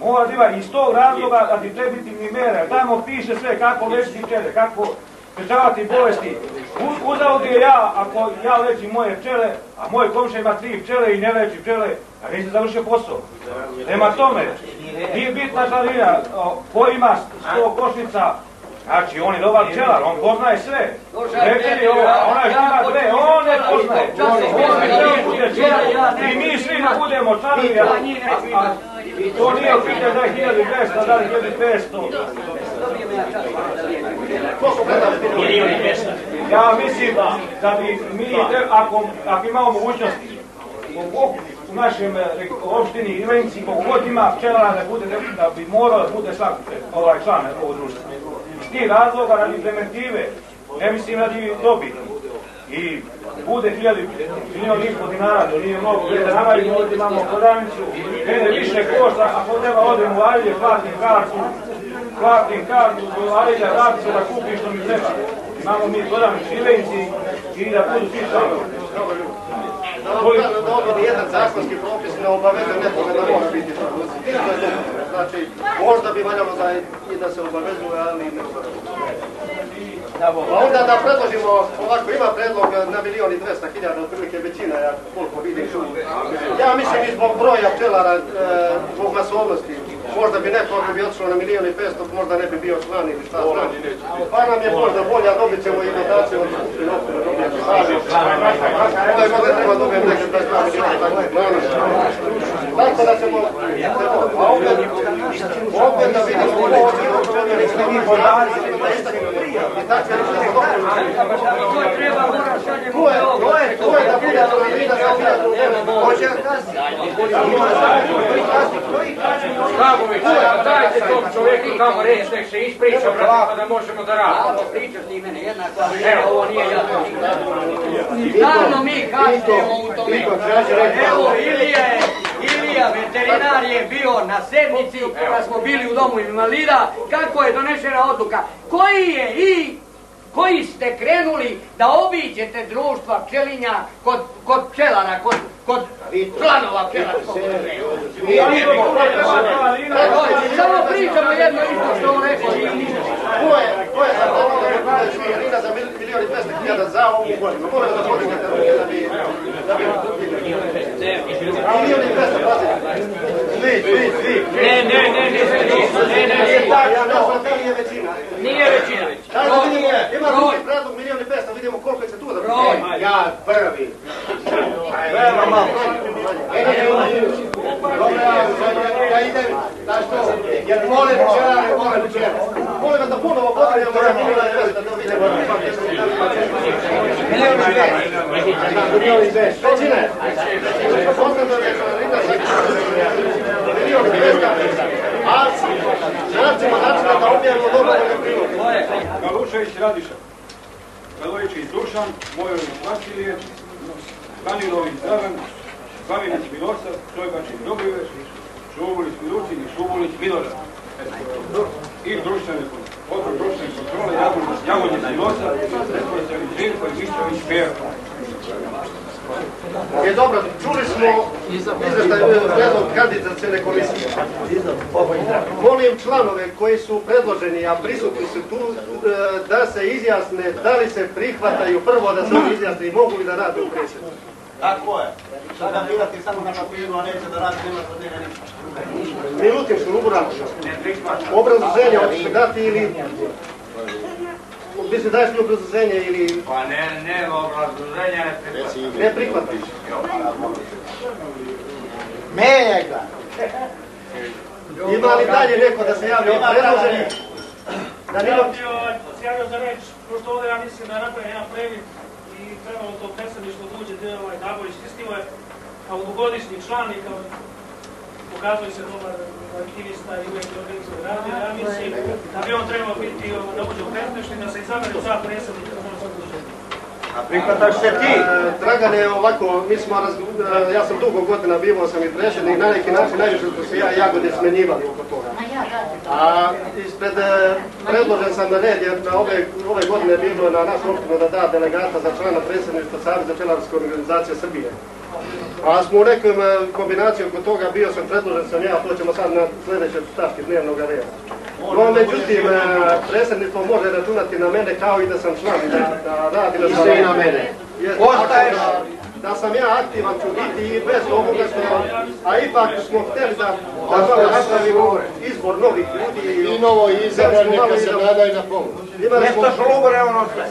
Mora da ima iz tog razloga radi preventivnih mjera. Tamo piše sve kako lečiti pčele, kako sprečavati bolesti. U, uzalud je ja, ako ja lečim moje pčele, a moj komšija ima tri pčele i ne leči pčele, a nisam završio posao. Nema tome, nije bitna članina, o, ko ima sto košnica, Znači, on je dobar pčelar, on poznaje sve. Rekli ovo, a onaj što ima dve, on ne poznaje. On bude član. I mi svi da budemo članovi, a, to nije pitanje da je 1200, da li 1500. I. Ja mislim da bi mi, ako, ako imamo mogućnosti, koliko u našem eh, opštini Ivenci, koliko god ima pčelara da bude, da bi morao da bude svaki ovaj član ovog društva. Iz tih razloga radi preventive, ne mislim radi dobiti. I bude hiljadi, milijon i pol dinara, to nije mnogo, gledajte, nabavimo ovdje imamo prodavnicu, mene više košta, ako treba odem u Alje, platim kartu, platim kartu, u Alje, radim se da kupim što mi treba. Imamo mi prodavnicu Ivenci i da budu svi članovi. Da da ovdje jedan zakonski propis ne obavezuje nekoga da mora biti dobro. Znači, možda bi valjalo da i da se obavezuje, ali ne obavezuje. Pa onda da predložimo, ovako ima predlog na milijon i 200 hiljada, otprilike većina, ja koliko vidim tu. Ja mislim i zbog broja pčelara, e, zbog masovnosti, možda bi neko bi otišao na milijon i 500, možda ne bi bio član ili šta znam. Pa nam je možda bolja, dobit ćemo i dotaciju od dobijemo savjet. Ovaj godine treba dobiti neke 22 milijuna, tako je plana. Tako da ćemo, a opet, opet da vidimo ko hoće da učene, da mi podaci, i tako je Ko je, ko je, čovjeku tamo se ispriča, pa da možemo da radimo. Mene jednako, evo, ovo nije mi Ilija je, Ilija, veterinar je bio na sednici kada smo bili u domu invalida, kako je donešena odluka, koji je i koji ste krenuli da obiđete društva pčelinja kod, kod pčelara, kod, kod članova pčelara. Samo pričamo jedno isto što on rekao. Ko je, ko je za da za mil- milijon i 200 hiljada za ovu godinu? Moram da podignete ruke da bi, da bi Milijon i 200, pazite. Svi, svi, svi. Ne, ne, ne, ne, ne, ne, ne, ne, Ja ne znam da li je većina. Nije većina. Daj da vidimo, ima drugi predlog milijon i 500, vidimo koliko će tu da bude. Ja prvi. Veoma malo. E, ne, ne, ja idem, da što, jer molim večera, ne vas da ponovo potrebujemo da vidimo. Milijon i 500. Milijon i 500. Većine. Postavljamo je sa milijon i Tražimo načina da objavimo dobrovoljne priloge. Galušević Radiša, Galujević Dušan, Mojović Vasilije, Kaninović Dragan, Kaminec Milosav, Trojbačić Dobrive, Šubulić Milutin i Šubulić Milorad. I društvene odbor društvene kontrole Jagodnje Milosa, Živko i Mišćović Pero. Je dobro, čuli smo izveštaj predlog kandidacijone komisije. Molim članove koji su predloženi, a prisutni su tu, e, da se izjasne da li se prihvataju prvo da se izjasne i mogu li da rade u predsjedu. Tako je. Sada birati samo na papiru, a neće da radi, nema problema ništa. Milutin Šulubura, obrazloženje hoćeš li dati ili... Mislim, daješ mi obrazloženje ili Pa ne, ne, obrazloženja ne prihvatam. ne prihvatiš? Menjaj ga. Ima li dalje neko da se javi od predloženih? Danilo, Ja se javio za reč, pošto ovdje ja mislim da je napravljen jedan previd i trebalo to predstavništvo da uđe gdje ovaj Dabović Kristilo je kao dugogodišnji član i kao pokazuje se dobar aktivista i uvijek je organizuje radi. Ja mislim da bi on trebao biti da uđe u i da se izabere za predsjednika. A prihvataš se ti? Dragane, ovako, mi smo, ja sam dugo godina bivao sam i predsjednik, na neki način najviše smo se ja i Jagode smenjivali oko toga. A ispred, e, predložen sam na red, jer na ove, ove godine bilo na našu opštinu da da delegata za člana predsjedništva Saveza pčelarske organizacije Srbije. A smo u nekom e, kombinaciji oko toga, bio sam predložen sam ja, to ćemo sad na sljedećoj tački dnevnog reda. No, međutim, e, predsjedništvo može računati na mene kao i da sam član, da, da radi na i na mene. Ostaješ. Da, sam ja aktivan ću biti i bez ovoga što, a ipak smo htjeli da, da napravimo izbor novih ljudi. I novo izabran, neka se nadaju na pomoć. Imali smo, šlubore ono sve.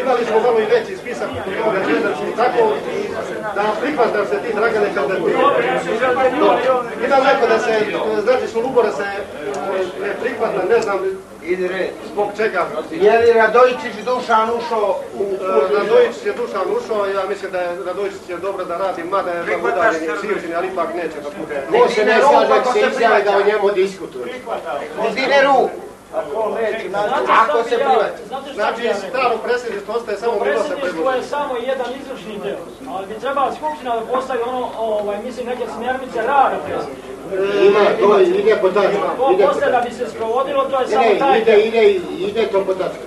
imali smo malo i veći spisak i tako i da prihvatam se ti Dragane kandidati. Ima neko da se, znači Šulubora se e, ne prihvata, ne znam Idi red. zbog čega. Je li Radojičić Dušan ušao u... E, Radojičić je Dušan ušao, ja mislim da je Radojičić je dobro da radi, mada je malo udaljeni Sivčin, ali ipak neće da bude. Ko se ne slaže, nek se izjavi da o njemu diskutuje. Digne ruku. Ako se privati. Znači, iz starog predsjedništva ostaje samo Milosa Predsjedništvo je samo jedan izvršni deo, ali bi trebala Skupština da postavi ono, ovaj, mislim, neke smjernice rada predsjedništva. Ima, to ide po tačku. To poslije da bi se sprovodilo, to je samo taj ide, ide, ide to po tačku.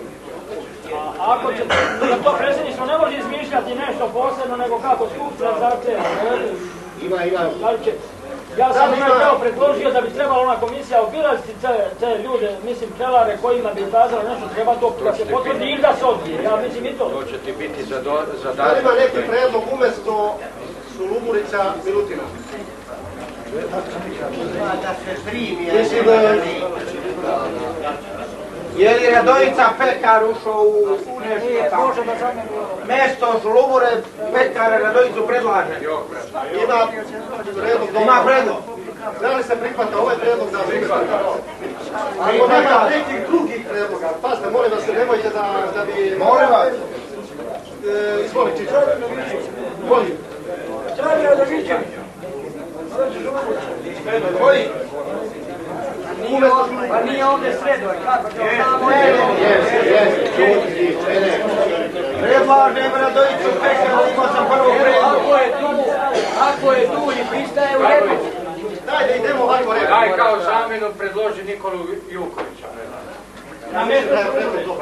A ako će, da to predsjedništvo ne može izmišljati nešto posebno, nego kako Skupština zahtjeva. Ima, ima. Ja sam deo predložio da bi trebala ona komisija obilaziti te, te ljude, mislim, pčelare kojima bi ukazala nešto, treba to da se potvrdi ili da se odbije. Ja mislim i to. To će ti biti za, do, za Da li ima neki predlog umjesto Šuluburića Milutina? Da se primi, Mislim da Je li Radojica Pekar ušao u, tamo? Mesto Žlubure Pekara Radojicu predlaže. ima predlog da Ima predlog. Da li se prihvata ovaj predlog da se prihvata? Ako nema nekih drugih predloga, pazite, molim vas, nemojte da, da bi... Molim vas. E, izvoli, Čičo. Molim. Koji? Pa nije ovdje sredo, kako će tamo Jeste, jeste, čuti Predlažem Radojicu Pekara, imao sam prvo predlog. Ako je tu, ako je tu i pristaje u redu. Dajde, idemo ovako redom. Daj kao zamjenu predloži Nikolu Jukovića. Na mjestu Da je predlog.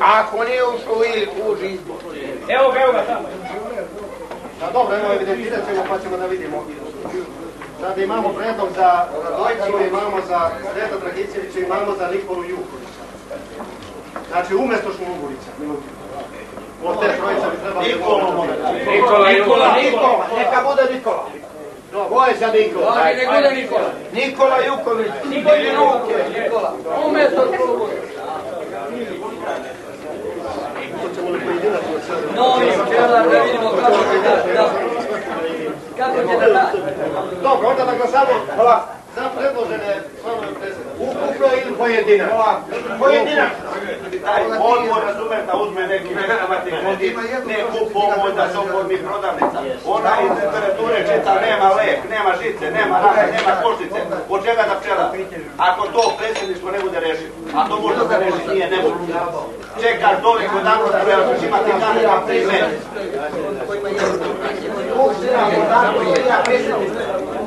Ako nije ušao ili uži izbor. Evo ga, evo ga tamo. Da dobro, evo evidentirat ćemo pa ćemo da vidimo. Sada imamo predlog za Radojicu, imamo za Sveta Dragicevića, imamo za Nikolu Jukovića. Znači, umjesto Šuluburića. Od te trojice bi trebalo... Nikolo, Nikola Juković. Nikola, neka bude Nikola. Ko je sad Nikola? Nek bude Nikola. Nikola Juković, digni ruke. Umjesto sad? Novi pčelar, da vidimo kako da, da. Kako će da. Dobro, za predložene članove predsjednika. pojedinačno. Pojedinačno. Taj odbor, razumem, da uzme neki nesavati kredit, neku pomoć da se oformi prodavnica. Ona iz temperature čita, nema lek, nema žice, nema rane, nema košnice. Od čega da pčela? Ako to predsjedništvo ne bude rešio, a to možda da reši nije nemoguće. Čeka toliko dano da treba imati dane na primjer. Biramo predsjedništvo,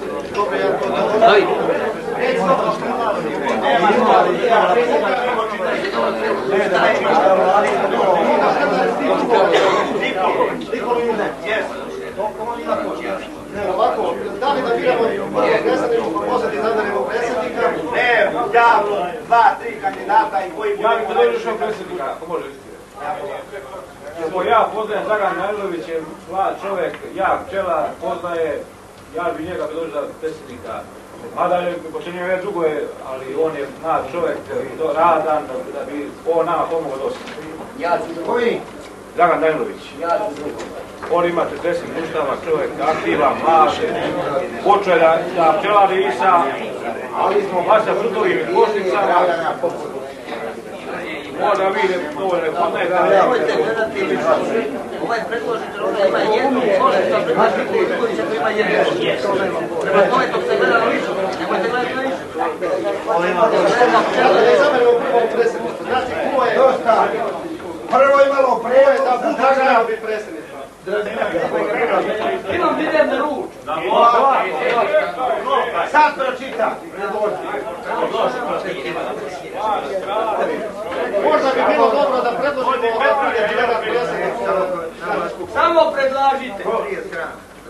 Ja poznajem Dragan Najlović je mlad čovjek, jak pčelar, poznaje, ja bih njega predložio za predsjednika. Mada je počinio je drugo je, ali on je mlad čovjek, do, radan, da bi on nama pomogao dosta. Ja ću Koji? Dragan Dajnović. Ja ću On ima 40 muštava, čovjek aktivan, mlad, počeo da, da pčelari i sa, ali smo baš sa frutovim košnicama. Možda vide, to ne. Nemojte gledati ovaj predložitelj, ona ima jednu koji će ima jednu košnicu. Prema tome, to se gleda lično, nemojte gledati na prvo. Znači, ko je... Dosta. Prvo je malo pre, da biti predsjednik? Imam vidim na ruč. Sad pročitam. Možda bi bilo dobro da predložimo. Samo predlažite.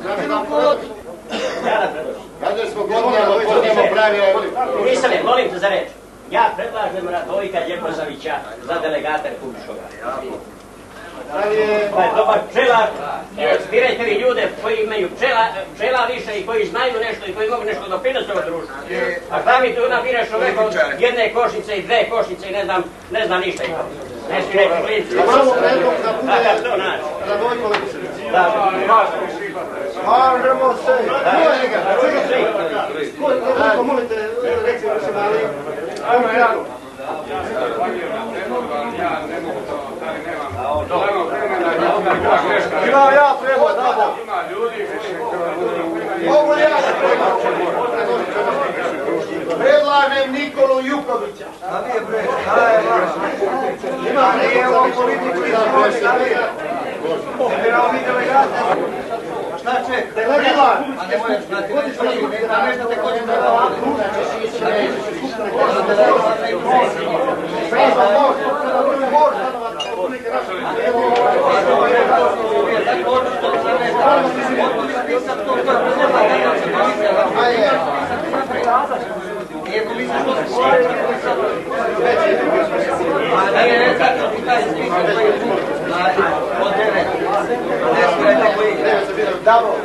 Da Kada smo godinama poznamo pravila Nisane, molim te za reč. Ja predlažem Radovika Ljepozavića za delegata Republičkoga. Da je... Dobar pčelar. Birajte vi ljude koji imaju pčela, pčela više i koji znaju nešto i koji mogu nešto doprinositi ovo društvu. A šta mi tu nabiraš čoveka od jedne košnice i dve košnice i ne znam, ne znam ništa. Ne svi neki klinci. Imamo predlog da bude naš? Radojko Lepusević. Da. Možemo se. Ko je njega? Ko je Radojko, molite, se mali. Ajmo, ja. Ja ne mogu Imam ja predlog, da bo. Ima ljudi koji... Mogu ja da Predlažem Nikolu Jukovića. A nije bre, šta je vaš? Ima nije ovo politički sport, šta je? Evo mi delegata. Šta će? Delegat. A ne možeš znati, ne će da Iako misliš što se govori, a nije rekao taj spisak koji je tu, od devet. A ne sve tako igra. Davo.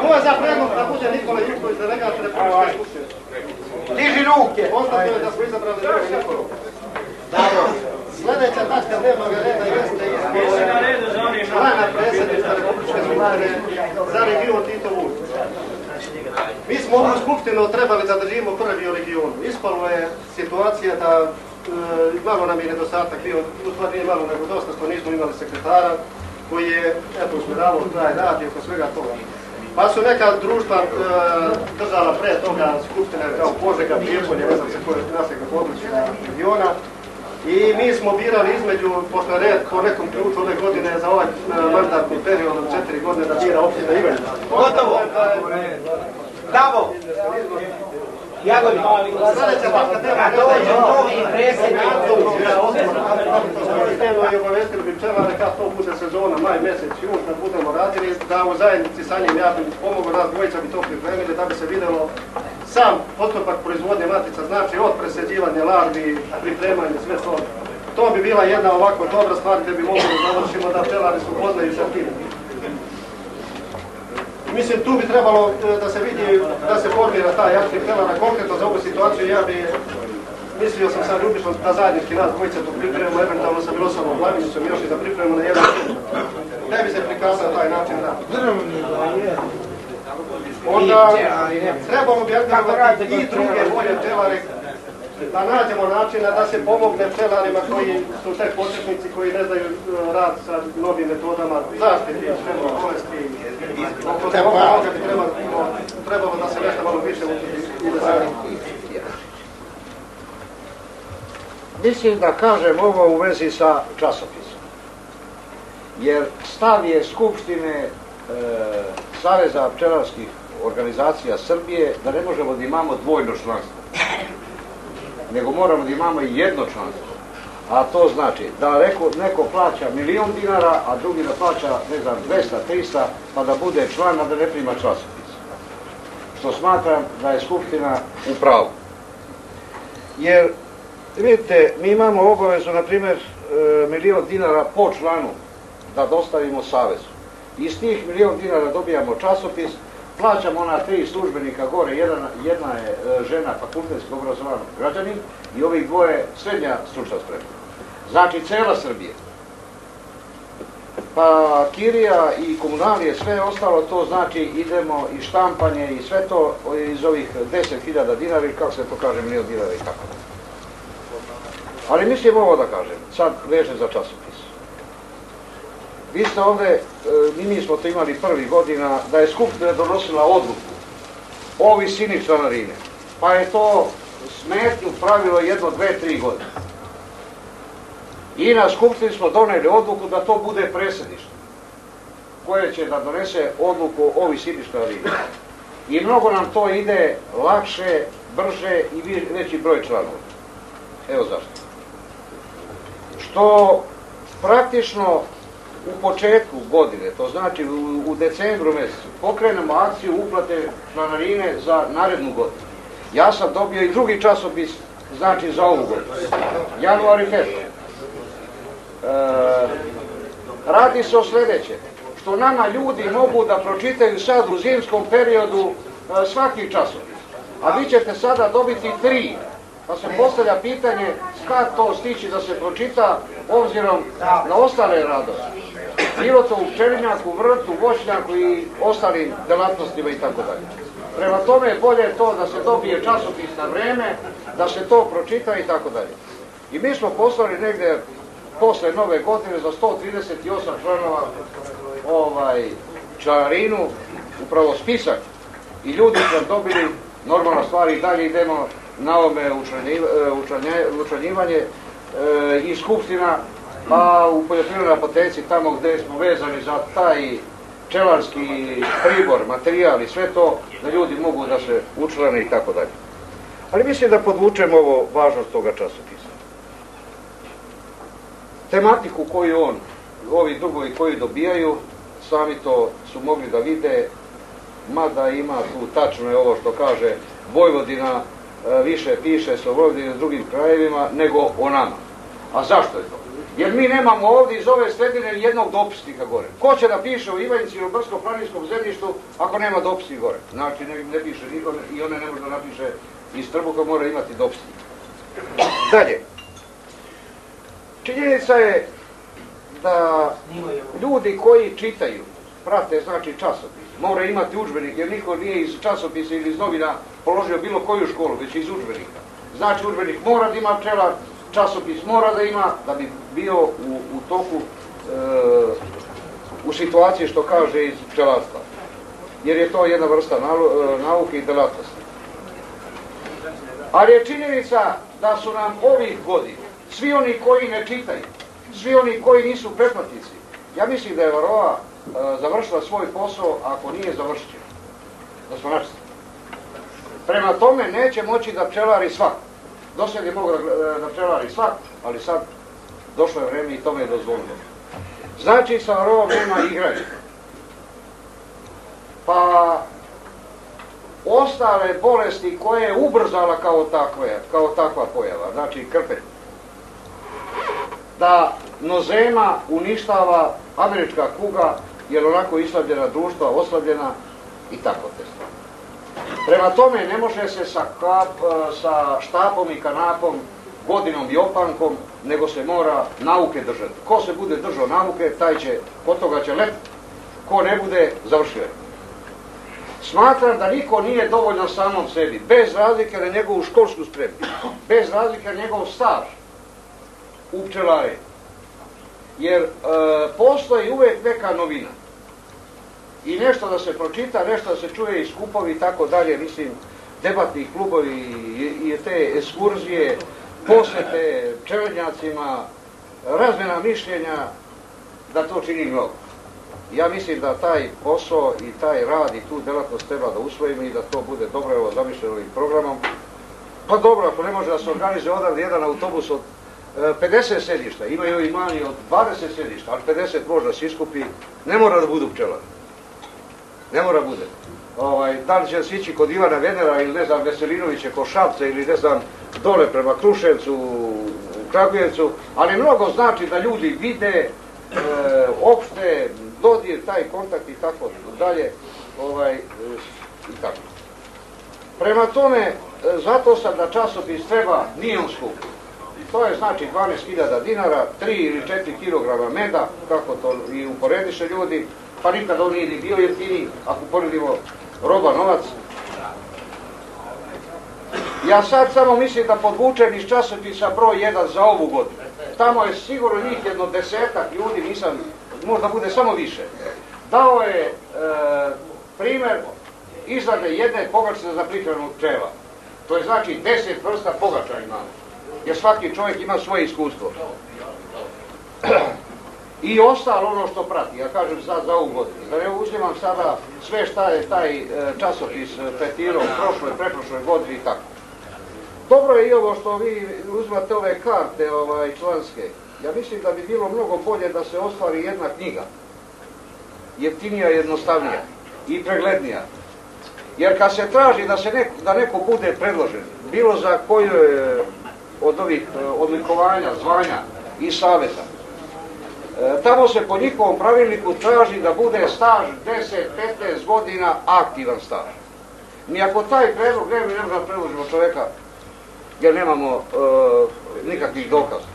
Ko je za predlog da bude Nikola Juković delegat Republike skupštine? Diži ruke. Konstatujem da smo izabrali Nikola Nikolu. Sljedeća tačka dnevnog reda jeste izbor člana predsjedništva Republičke skupštine za region Tito Vuk. Mi smo ovu skupštinu trebali da držimo prvi u regionu. Ispalo je situacija da e, malo nam je nedostatak bio, u stvari nije malo nego dosta što nismo imali sekretara koji je, eto, usmjeravao rad i oko svega toga. Pa su neka društva e, držala pre toga skupštine kao Požega, Prijepolje, ne znam se koje našeg područja regiona. I mi smo birali između, pošto je red po nekom ključu ove godine za ovaj e, mandatni period od četiri godine da bira općina Ivanjica. Gotovo. Davo. Dnevnog Kad dođe novi predsjednik, Steno je obavestili bi pčelare kad to bude sezona, maj mjesec, jun, kad budemo radili, da u zajednici sa njim ja bi pomogao, nas bi to pripremili, da bi se vidjelo sam postupak proizvodnje matica, znači od presađivanja larvi, pripremanje, sve to. To bi bila jedna ovako dobra stvar gdje bi mogli da završimo da pčelari se upoznaju sa tim. Mislim, tu bi trebalo e, da se vidi, da se formira taj aktiv pčelara konkretno za ovu situaciju, ja bi Mislio sam sad ljubično da zajednički nas dvojice to pripremimo, eventualno sa Milosavom Glavinicom još i da pripremimo na jedan Ne bi se prikazao taj način rada. Onda trebamo bi i druge volje pčelare da nađemo načina da se pomogne pčelarima koji su tek početnici, koji ne znaju e, rad sa novim metodama zaštite i sve bolesti. Oko toga bi trebalo, trebalo da se nešto malo više Mislim da kažem ovo u vezi sa časopisom. Jer stav je Skupštine e, Saveza pčelarskih organizacija Srbije da ne možemo da imamo dvojno članstvo. Nego moramo da imamo jedno članstvo. A to znači da neko, plaća milion dinara, a drugi da plaća, ne znam, 200, 300, pa da bude član, a da ne prima časopis. Što smatram da je Skupština u pravu. Jer Vidite, mi imamo obavezu, na primjer, e, milion dinara po članu da dostavimo Savezu. Iz tih milion dinara dobijamo časopis, plaćamo ona tri službenika gore, jedna, je e, žena fakultetski obrazovan građanin i ovih dvoje srednja stručna sprema. Znači, cela Srbija. Pa Kirija i komunalije, sve ostalo, to znači idemo i štampanje i sve to iz ovih 10.000 dinara, kako se to kaže, milion dinara i tako. Ali mislim ovo da kažem, sad veže za časopis. Vi ste ovde, e, mi mi smo to imali prvi godina, da je Skupština donosila odluku o visini članarine. Pa je to smetnju pravilo jedno, dve, tri godine. I na Skupštini smo doneli odluku da to bude predsjedništvo koje će da donese odluku o visini članarine. I mnogo nam to ide lakše, brže i veći broj članova. Evo zašto što praktično u početku godine, to znači u, decembru mjesecu, pokrenemo akciju uplate članarine za narednu godinu. Ja sam dobio i drugi časopis, znači za ovu godinu. Januar i februar. E, radi se o sljedeće, što nama ljudi mogu da pročitaju sad u zimskom periodu e, svaki časopis. A vi ćete sada dobiti tri pa se postavlja pitanje kad to stići da se pročita obzirom na ostale radove. Bilo to u pčelinjaku, vrtu, voćnjaku i ostalim delatnostima i tako dalje. Prema tome je bolje to da se dobije časopis na vreme, da se to pročita i tako dalje. I mi smo poslali negde posle nove godine za 138 članova ovaj, članarinu, upravo spisak. I ljudi su dobili normalna stvar i dalje idemo na ovome učlanjivanje e, i skupština, a u poljoprivrednoj apoteci tamo gdje smo vezani za taj čelarski pribor, materijal i sve to, da ljudi mogu da se učlane i tako dalje. Ali mislim da podvučem ovo važnost toga časopisa. Tematiku koju on, ovi drugovi koji dobijaju, sami to su mogli da vide, mada ima tu tačno je ovo što kaže Vojvodina E, više piše se o Vojvodini i drugim krajevima nego o nama. A zašto je to? Jer mi nemamo ovdje iz ove sredine jednog dopisnika gore. Ko će da piše o Ivanjici i o Brsko-planinskom zemljištu ako nema dopisnik gore? Znači ne, ne piše niko i one ne može da napiše iz Trbuka, mora imati dopisnik. Dalje. Činjenica je da ljudi koji čitaju, prate znači časopis, mora imati udžbenik jer niko nije iz časopisa ili iz novina položio bilo koju školu, već iz udžbenika. Znači udžbenik mora da ima pčelar, časopis mora da ima, da bi bio u, u toku, e, u situaciji što kaže iz pčelarstva. Jer je to jedna vrsta e, nauke i delatnosti. Ali je činjenica da su nam ovih godina, svi oni koji ne čitaju, svi oni koji nisu pretplatnici, ja mislim da je Varova završila svoj posao, ako nije završit Da smo načisti. Prema tome neće moći da pčelari svak. Dosad je mogo da pčelari svak, ali sad došlo je vreme i tome je dozvoljeno. Znači sa rovom nema igranja. Pa ostale bolesti koje je ubrzala kao, takve, kao takva pojava, znači krpe, da nozema uništava američka kuga, jer onako islabljena društva, oslabljena i tako te stvari. Prema tome ne može se sa, kap, e, sa štapom i kanapom, godinom i opankom, nego se mora nauke držati. Ko se bude držao nauke, taj će, kod toga će let, ko ne bude, završio. Smatram da niko nije dovoljan samom sebi, bez razlike na njegovu školsku spremu, bez razlike na njegov staž u pčelari. Jer e, postoji uvijek neka novina. I nešto da se pročita, nešto da se čuje iz skupovi i tako dalje, mislim, debatni klubovi i, i te ekskurzije, posjete pčelinjacima, razmjena mišljenja, da to čini mnogo. Ja mislim da taj posao i taj rad i tu delatnost treba da usvojimo i da to bude dobro evo zamišljeno ovim programom. Pa dobro, ako ne može da se organizuje odavde jedan autobus od e, 50 sedišta, imaju i manji od 20 sedišta, ali 50 može da se iskupi, ne mora da budu pčelari. Ne mora bude. Ovaj, da li će se ići kod Ivana Venera ili ne znam Veselinovića kod ili ne znam dole prema Kruševcu, Kragujevcu, ali mnogo znači da ljudi vide e, opšte dodir, taj kontakt i tako dalje, ovaj, i tako. Prema tome, e, zato sam da časopis treba, nije on skup. To je znači 12.000 dinara, 3 ili 4 kg meda, kako to i uporediše ljudi, pa nikad on nije ni bio jeftiniji, ako poredimo roba, novac. Ja sad samo mislim da podvučem iz časopisa broj 1 za ovu godinu. Tamo je sigurno njih jedno desetak ljudi, nisam, možda bude samo više. Dao je e, primjer izrade jedne pogačice za pripremu pčela. To je znači deset vrsta pogača imamo. Jer svaki čovjek ima svoje iskustvo. I ostalo ono što prati, ja kažem sad za ovu godinu. Da ne uzimam sada sve šta je taj e, časopis petirao u prošloj, preprošloj godini i tako. Dobro je i ovo što vi uzmate ove karte ovaj, članske. Ja mislim da bi bilo mnogo bolje da se ostvari jedna knjiga. Jeftinija, jednostavnija i preglednija. Jer kad se traži da, se neko, bude predložen, bilo za koju od ovih e, odlikovanja, zvanja i saveza, e, tamo se po njihovom pravilniku traži da bude staž 10-15 godina aktivan staž. Mi ako taj predlog ne, mi ne predložimo čovjeka jer nemamo e, nikakvih dokaza.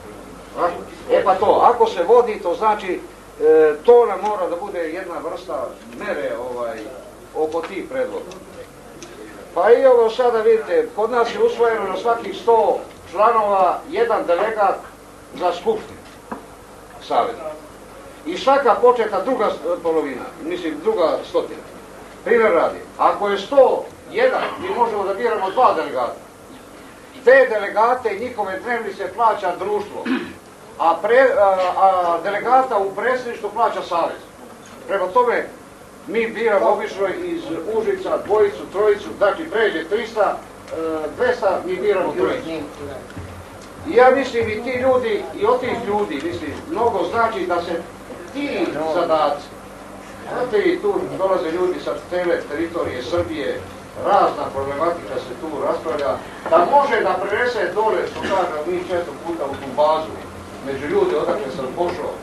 E pa to, ako se vodi, to znači e, to nam mora da bude jedna vrsta mere ovaj, oko tih predloga. Pa i ovo sada vidite, kod nas je usvojeno na svakih 100 članova jedan delegat za skupštinu savjeta. I svaka početa druga polovina, mislim druga stotina. Primjer radi, ako je 101, mi možemo da biramo dva delegata te delegate i njihove dnevnice plaća društvo, a, pre, a, a delegata u predsjedništvu plaća savez. Prema tome, mi biramo obično iz Užica dvojicu, trojicu, znači pređe 300, 200, mi biramo trojicu. I ja mislim i ti ljudi, i od tih ljudi, mislim, mnogo znači da se ti zadaci, znate i tu dolaze ljudi sa cele teritorije Srbije, razna problematika se tu raspravlja, da može da prenese dole, što kažem mi često puta u tu bazu, među ljudi odakle sam pošao, e,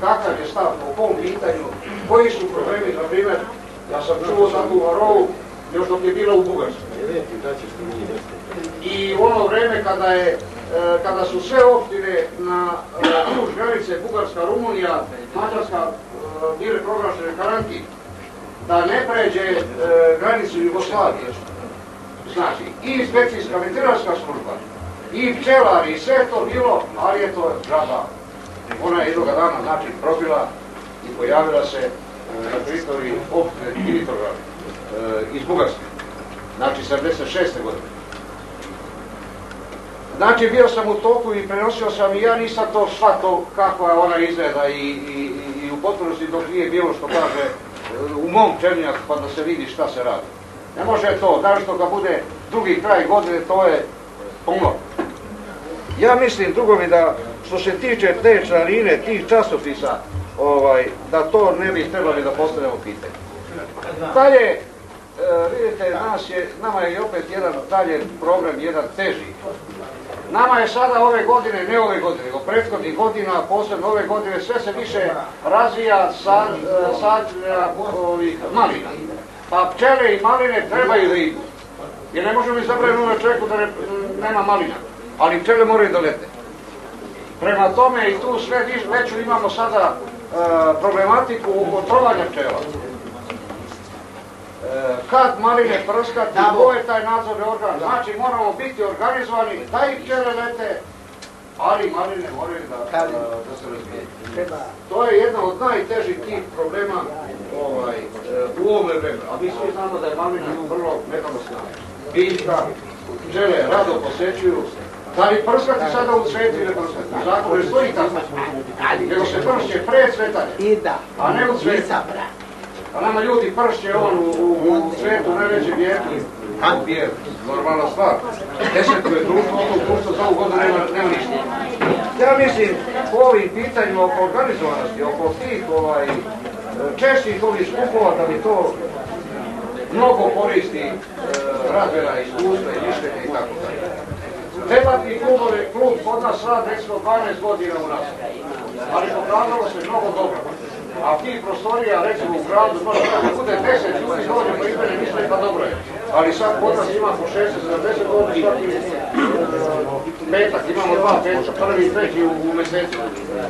kakav je stav po kom pitanju, koji su problemi, na primjer, ja sam čuo za tu varovu, još dok je bila u Bugarskoj. I u ono vreme kada je e, kada su sve opštine na duž granice Bugarska, Rumunija, Mađarska e, bile proglašene karantin, da ne pređe e, granicu Jugoslavije. Znači, i inspekcijska veterinarska služba, i pčelari, i sve to bilo, ali je to žaba. Ona je jednog dana, znači, probila i pojavila se e, na teritoriji opštine e, iz Bugarske. Znači, 76. godine. Znači, bio sam u toku i prenosio sam i ja nisam to shvatao kakva ona izgleda i, i, i u potpunosti dok nije bilo što kaže u mom černjaku pa da se vidi šta se radi. Ne može to, našto kad bude drugi kraj godine, to je puno. Ja mislim, drugovi, da što se tiče te članine, tih časopisa, ovaj, da to ne bi trebali da postavljamo pitanje. Dalje, e, vidite, nas je, nama je opet jedan dalje problem, jedan teži. Nama je sada ove godine, ne ove godine, nego prethodnih godina, posebno ove godine, sve se više razvija sad, e, sad ovih malina. Pa pčele i maline trebaju da. Jer ne možemo izabrati na čovjeku da ne, nema malina. Ali pčele moraju da lete. Prema tome i tu sve veću imamo sada e, problematiku otrovanja pčela. E, kad maline prskati, ko je taj nadzorni organ. Znači moramo biti organizovani da i pčele lete, ali maline moraju da, da, da se razvije. To je jedna od najtežih tih problema ovaj, e, u ovome vremenu. A mi svi znamo da je malina vrlo metalosna biljka, pčele rado posećuju. Da li prskati sada u cvetu ili prskati? Zakonu ne stoji tako. Nego se pršće pre cvetanja, a ne u cvetu. A nama ljudi pršće on u, u, u cvetu najveće vjerki. Jer, normalna stvar. Desetu je društvo, ovo društvo za ovu godinu nema, nema ništa. Ja mislim, po ovim pitanjima oko organizovanosti, oko tih ovaj, češćih ovih skupova, da bi to mnogo koristi e, razmjena iskustva i mišljenja i tako dalje. Debatni klub kod nas rad recimo 12 godina u nas, ali pokazalo se mnogo dobro. A tih prostorija, recimo u gradu, može da bude 10 ljudi dođe pa izmene misle pa dobro je. Ali sad kod nas ima po 60-70 godina svaki petak, imamo dva petka, prvi i treći u, u mesecu,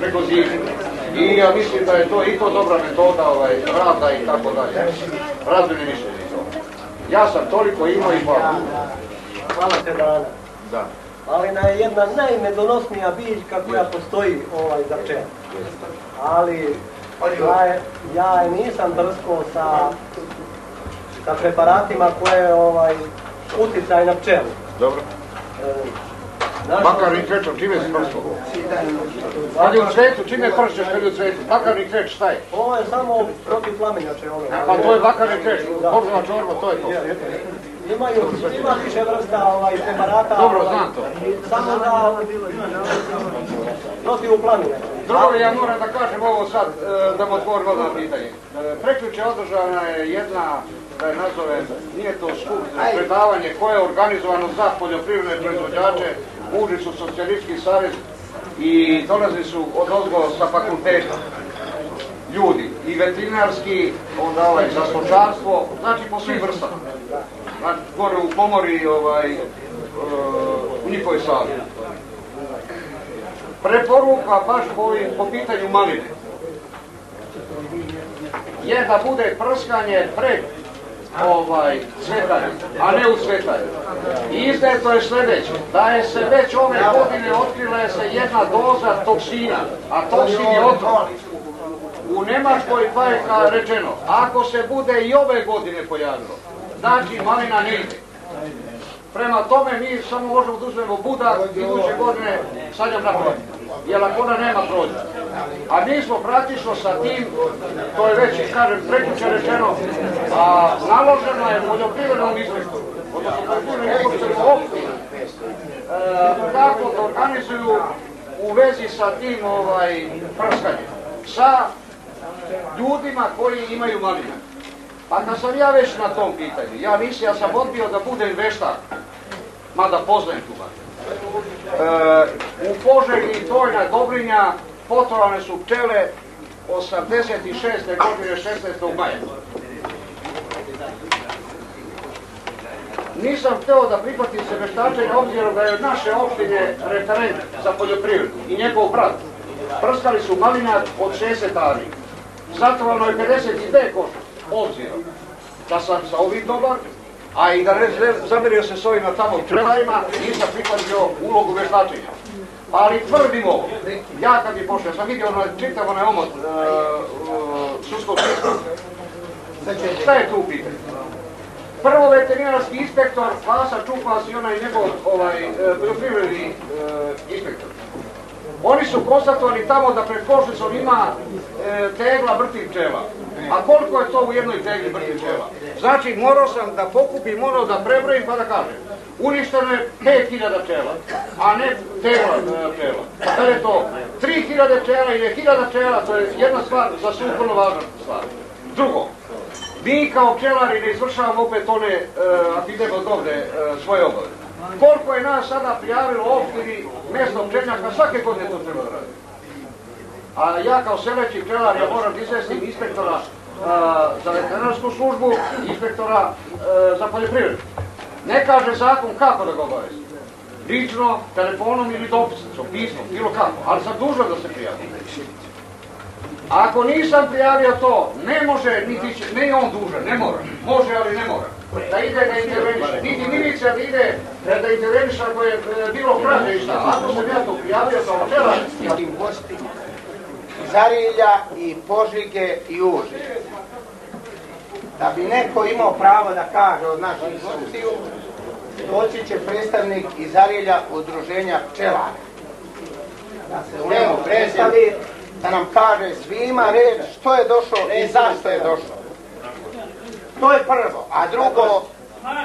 preko zime. I ja mislim da je to i to dobra metoda ovaj, rada i tako dalje. Razmjene mišljenja i to. Ja sam toliko imao i hvala. Hvala te dana. Da. Malina je jedna najmedonosnija biljka koja postoji ovaj, za. Ali ja, je- ja je nisam drsko sa, sa preparatima koje ovaj, uticaj na pčelu. Dobro. E, naš- Bakarni krečom, čime si prsko? Kad je u cvetu, čime pršćeš kad je u cvetu? Bakarni kreč, šta je? Ovo je samo protiv plamenjače. Ove, Pa to je bakarni kreč, korzova čorba, to je to. Imaju, ima više vrsta ovaj, preparata. Dobro, ovaj, znam to. Samo za protiv plamine. Drugo, ja moram da kažem ovo sad, e, da mu odgovorim odmah pitanje. E, Prekjuče održana je jedna, da je nazovem, nije to skup, predavanje koje je organizovano za poljoprivredne proizvođače, uži su socijalistički savez i dolazi su od ozgo sa fakulteta ljudi, i veterinarski, onda ovaj, za stočarstvo, znači po svim vrstama. Gore u pomori, ovaj, e, u njihovoj sali. Preporuka baš po, po pitanju maline je da bude prskanje pred ovaj, cvetanje, a ne u cvetanju. Izdeto je sljedeće, da je se već ove godine otkrila je se jedna doza toksina, a toksin je otrov. U Njemačkoj pa je rečeno, ako se bude i ove godine pojavilo, znači malina ne ide. Prema tome mi samo možemo da uzmemo budak iduće godine sadjam napraviti. Jer ako ona nema prođe. A mi smo praktično sa tim, to je već, kažem, prekjuče rečeno, a naloženo je poljoprivrednom inspektoru, odnosno poljoprivrednom inspektoru opštine, e, da organizuju u vezi sa tim ovaj, prskanjem. Sa ljudima koji imaju malina. Pa kad sam ja već na tom pitanju, ja nisam, ja sam odbio da budem veštak, mada poznajem tu. E, u Požegi Dojna Dobrinja potrovane su pčele 86. godine 16. maja. Nisam hteo da prihvatim se veštačenja obzirom da je od naše opštine referent za poljoprivredu i njegov brat. Prskali su malinjak od 60 ari. Zatrovano je 52 koša, obzirom da sam sa ovim dobar, a i da ne zamerio se s ovima tamo pčelarima, nisam prihvatio ulogu veštačenja. Ali tvrdim ovo, ja kad bi pošao, ja sam vidio onaj čitav onaj omot uh, uh. Šta je tu u pitanju? Prvo veterinarski inspektor, Vasa Čupas i onaj njegov ovaj, e, poljoprivredni inspektor. Oni su konstatovali tamo da pred košnicom ima e, tegla mrtvih pčela. A koliko je to u jednoj tegli mrtvih pčela? Znači morao sam da pokupim, morao da prebrojim pa da kažem. Uništeno je 5000 pčela, a ne tegla e, pčela. Da je to 3000 pčela ili je 1000 pčela, to je jedna stvar za svu vrlo važna stvar. Drugo, mi kao pčelari ne izvršavamo opet one, e, ako idemo od ovde, e, svoje obaveze. Koliko je nas sada prijavilo opštini mjesto pčeljaka, svake godine to treba da radi. A ja kao seleći pčelar, ja moram da izvestim inspektora za veterinarsku službu, inspektora za poljoprivredu. Ne kaže zakon kako da ga obavesti. Lično, telefonom ili dopisnicom, pismom, bilo kako, ali sam dužan da se prijavim. Ako nisam prijavio to, ne može, niti će, ne on dužan, ne mora. Može, ali ne mora. Da ide da interveniše. Niti milicija da ide da interveniše ako je e, bilo krađe. Ako sam ja to prijavio kao čelar, Tim gosti iz Arilja i Požige i Užije. Da bi neko imao pravo da kaže od naših gostiju, doći će predstavnik iz Arilja udruženja pčelara. Da se u njemu predstavi, da nam kaže svima reč što je došlo i zašto je došlo. To je prvo. A drugo,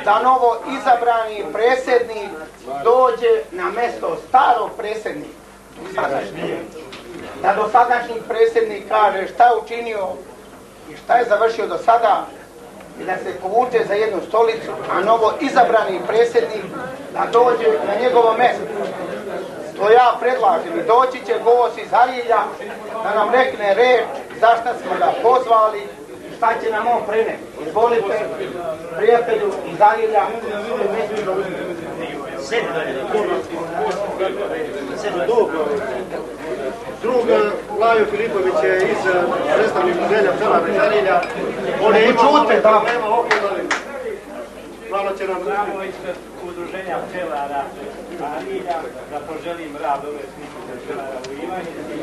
da novo izabrani predsjednik dođe na mesto starog predsjednika. Da dosadašnji predsjednik kaže šta je učinio i šta je završio do sada i da se povuče za jednu stolicu, a novo izabrani predsjednik da dođe na njegovo mjesto. To ja predlažem i doći će gost iz Arilja da nam rekne reč zašto smo ga pozvali šta će nam on preneti. Izvolite, prijatelju iz Arilja. Drug Lajo Filipović je iz predstavnik muzeja Pčela Bežarilja. On je imao Čute, da. Malo će nam Znamo ispred udruženja pčelara Arilja da poželim rad ove snimke pčelara u Ivanjici.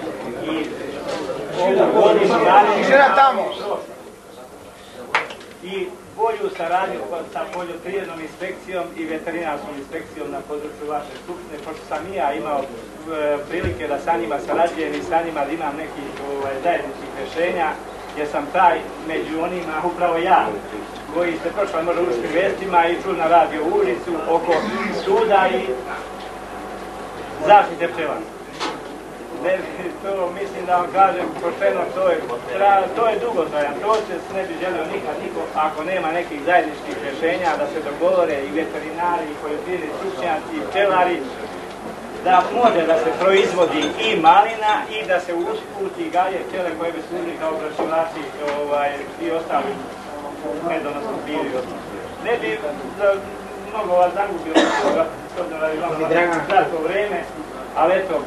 I ovu godinu Žena tamo. i bolju saradnju sa poljoprivrednom inspekcijom i veterinarskom inspekcijom na području vaše skupštine, pošto sam i ja imao e, prilike da sa njima sarađujem i sa njima da imam nekih ovaj, zajedničkih rješenja, jer sam taj među onima upravo ja koji ste prošli možda u uškim vestima i čuli na radio ulicu oko suda i zaštite pčela. Ne, to mislim da vam kažem pošteno, to je, to je dugotrajan proces, ne bi želio nikad niko, ako nema nekih zajedničkih rješenja, da se dogovore i veterinari, i poljoprivredni stručnjaci, i pčelari, da može da se proizvodi i malina i da se usputi gaje pčele koje bi služili kao obračunači ovaj, i ostali i ostali. Ne bi mnogo vas zagubio od toga, s obzirom da imamo kratko vreme, ali eto,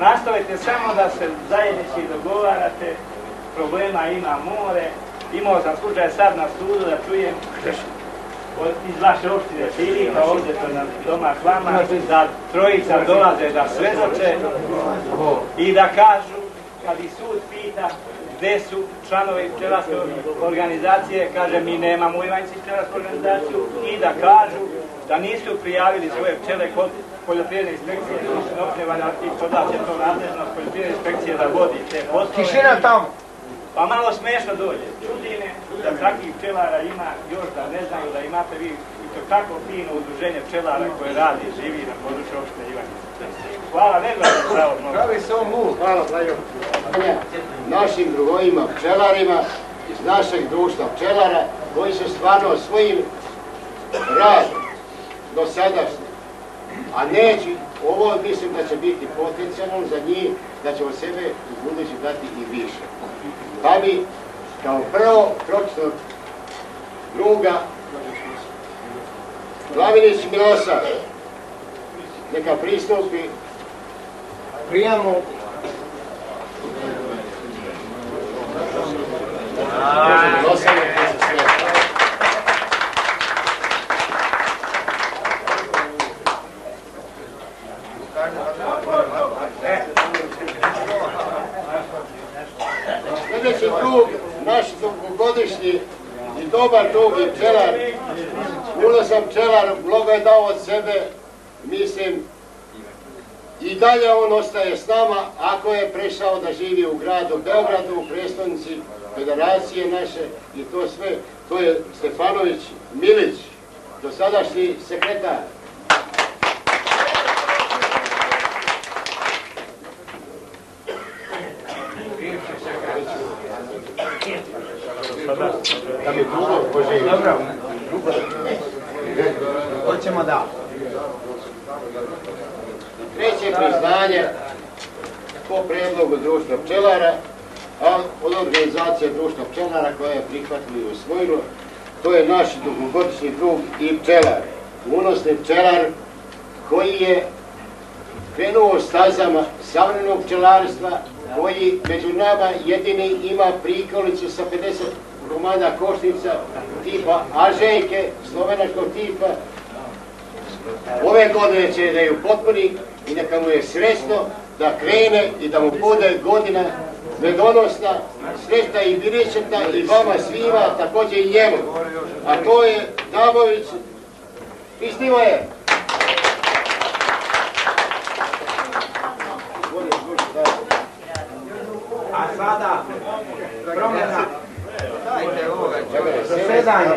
nastavite samo da se zajednički dogovarate, problema ima more, imao sam slučaj sad na sudu da čujem od, iz vaše opštine Filika, ovdje to na doma vama, da trojica dolaze da svedoče i da kažu, kad i sud pita gdje su članovi pčelarske organizacije, kaže mi nemamo u Ivanjici pčelarsku organizaciju i da kažu da nisu prijavili svoje pčele kod poljoprivredne inspekcije, opnevanja i kod vas je to nadležnost poljoprivredne inspekcije da vodi te poslove. Tišina tamo. Pa malo smešno dođe. Čudi me da takvih pčelara ima još da ne znaju da imate vi i to tako fino udruženje pčelara koje radi i živi na području opštine Ivanjice. Hvala, ne gledam pravo mnogo. Pravi se on mul. Hvala, Blajo. Našim drugovima pčelarima iz našeg društva pčelara koji su stvarno svojim radom do sadašnje, a neće, ovo mislim da će biti potencijalno za njih, da će od sebe u budući dati i više. Pa bi kao prvo pročitao druga Glavinić Milosa, neka pristupi Prijamo Sljedeći krug, naš dugogodišnji i dobar drugi pčelar, unosan pčelar, mnogo je dao od sebe, mislim, i dalje on ostaje s nama, ako je prešao da živi u gradu Beogradu, u predstavnici federacije naše i to sve, to je Stefanović Milić, dosadašnji sekretar. da mi poživi. Dobro. Hoćemo da. Treće priznanje po predlogu društva pčelara, a od organizacije društva pčelara koja je prihvatila i usvojila, to je naš dugogodišnji drug i pčelar. Unosni pčelar koji je krenuo stazama savremenog pčelarstva koji među nama jedini ima prikolicu sa 50 komada košnica tipa Aženke, slovenačkog tipa. Ove godine će da ju potpuni i neka mu je srećno da krene i da mu bude godina medonosna, srećna i biričetna i vama svima, također i njemu. A to je Dabović, Istivo je. A sada promjena zasedanja.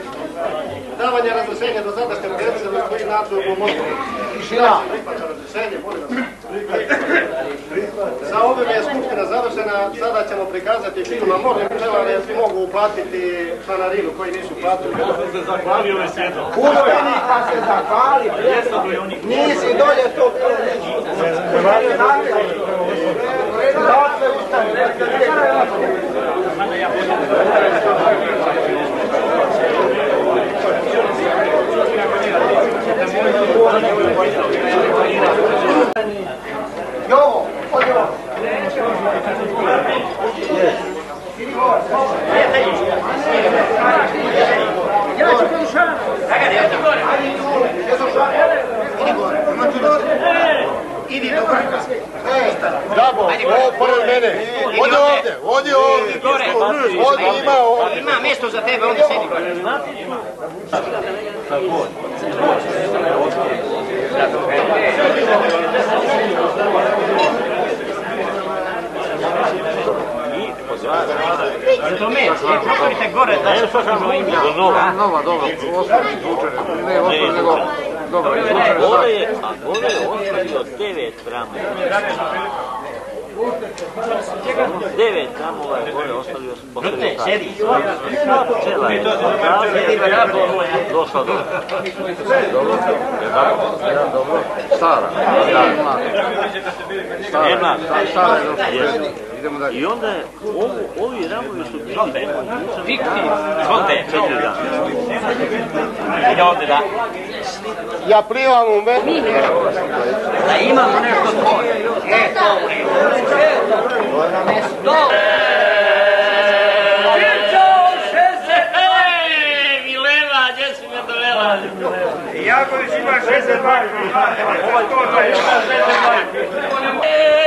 Davanje razrešenja do sadašnjeg predsjednika koji način pomoći. Tišina. Razrešenje, molim vas. Sa ovim je skupština završena, sada ćemo prikazati film, a molim pčelare mogu uplatiti članarinu koji nisu platili. Ja sam se zahvalio svijetom. Ustani pa se zahvali. Nisi dolje to bilo Dakle, ustani. Jovo, odi ovo. Ja ću podušati. Idi gore, ima tu gore. Idi do vrha. Dabo, ovo pored mene. Odi ovdje, odi ovdje. Odi, ima ovdje. Ima mjesto za tebe, ovdje sedi gore. Gore da se pokažu im Nova, nova, dobro, ostali izvučene. Ne, ostali nego, dobro, izvučene. Je, je ostavio devet tramova. Devet tramova je gore ostavio ostavio Ne, sad. sedi. Pčela je došla do... Dobro, jedan dobro. Stara, stara, je došla. Idemo dalje. I onda je, ovu, ovi ramovi su bili Fikti. Zvonte, četiri dana. Ide ovdje da. Ja plivam u meni. Da imamo nešto tvoje. E, to u redu. Me dovela? Jaković ima 62. Ovaj to ima 62.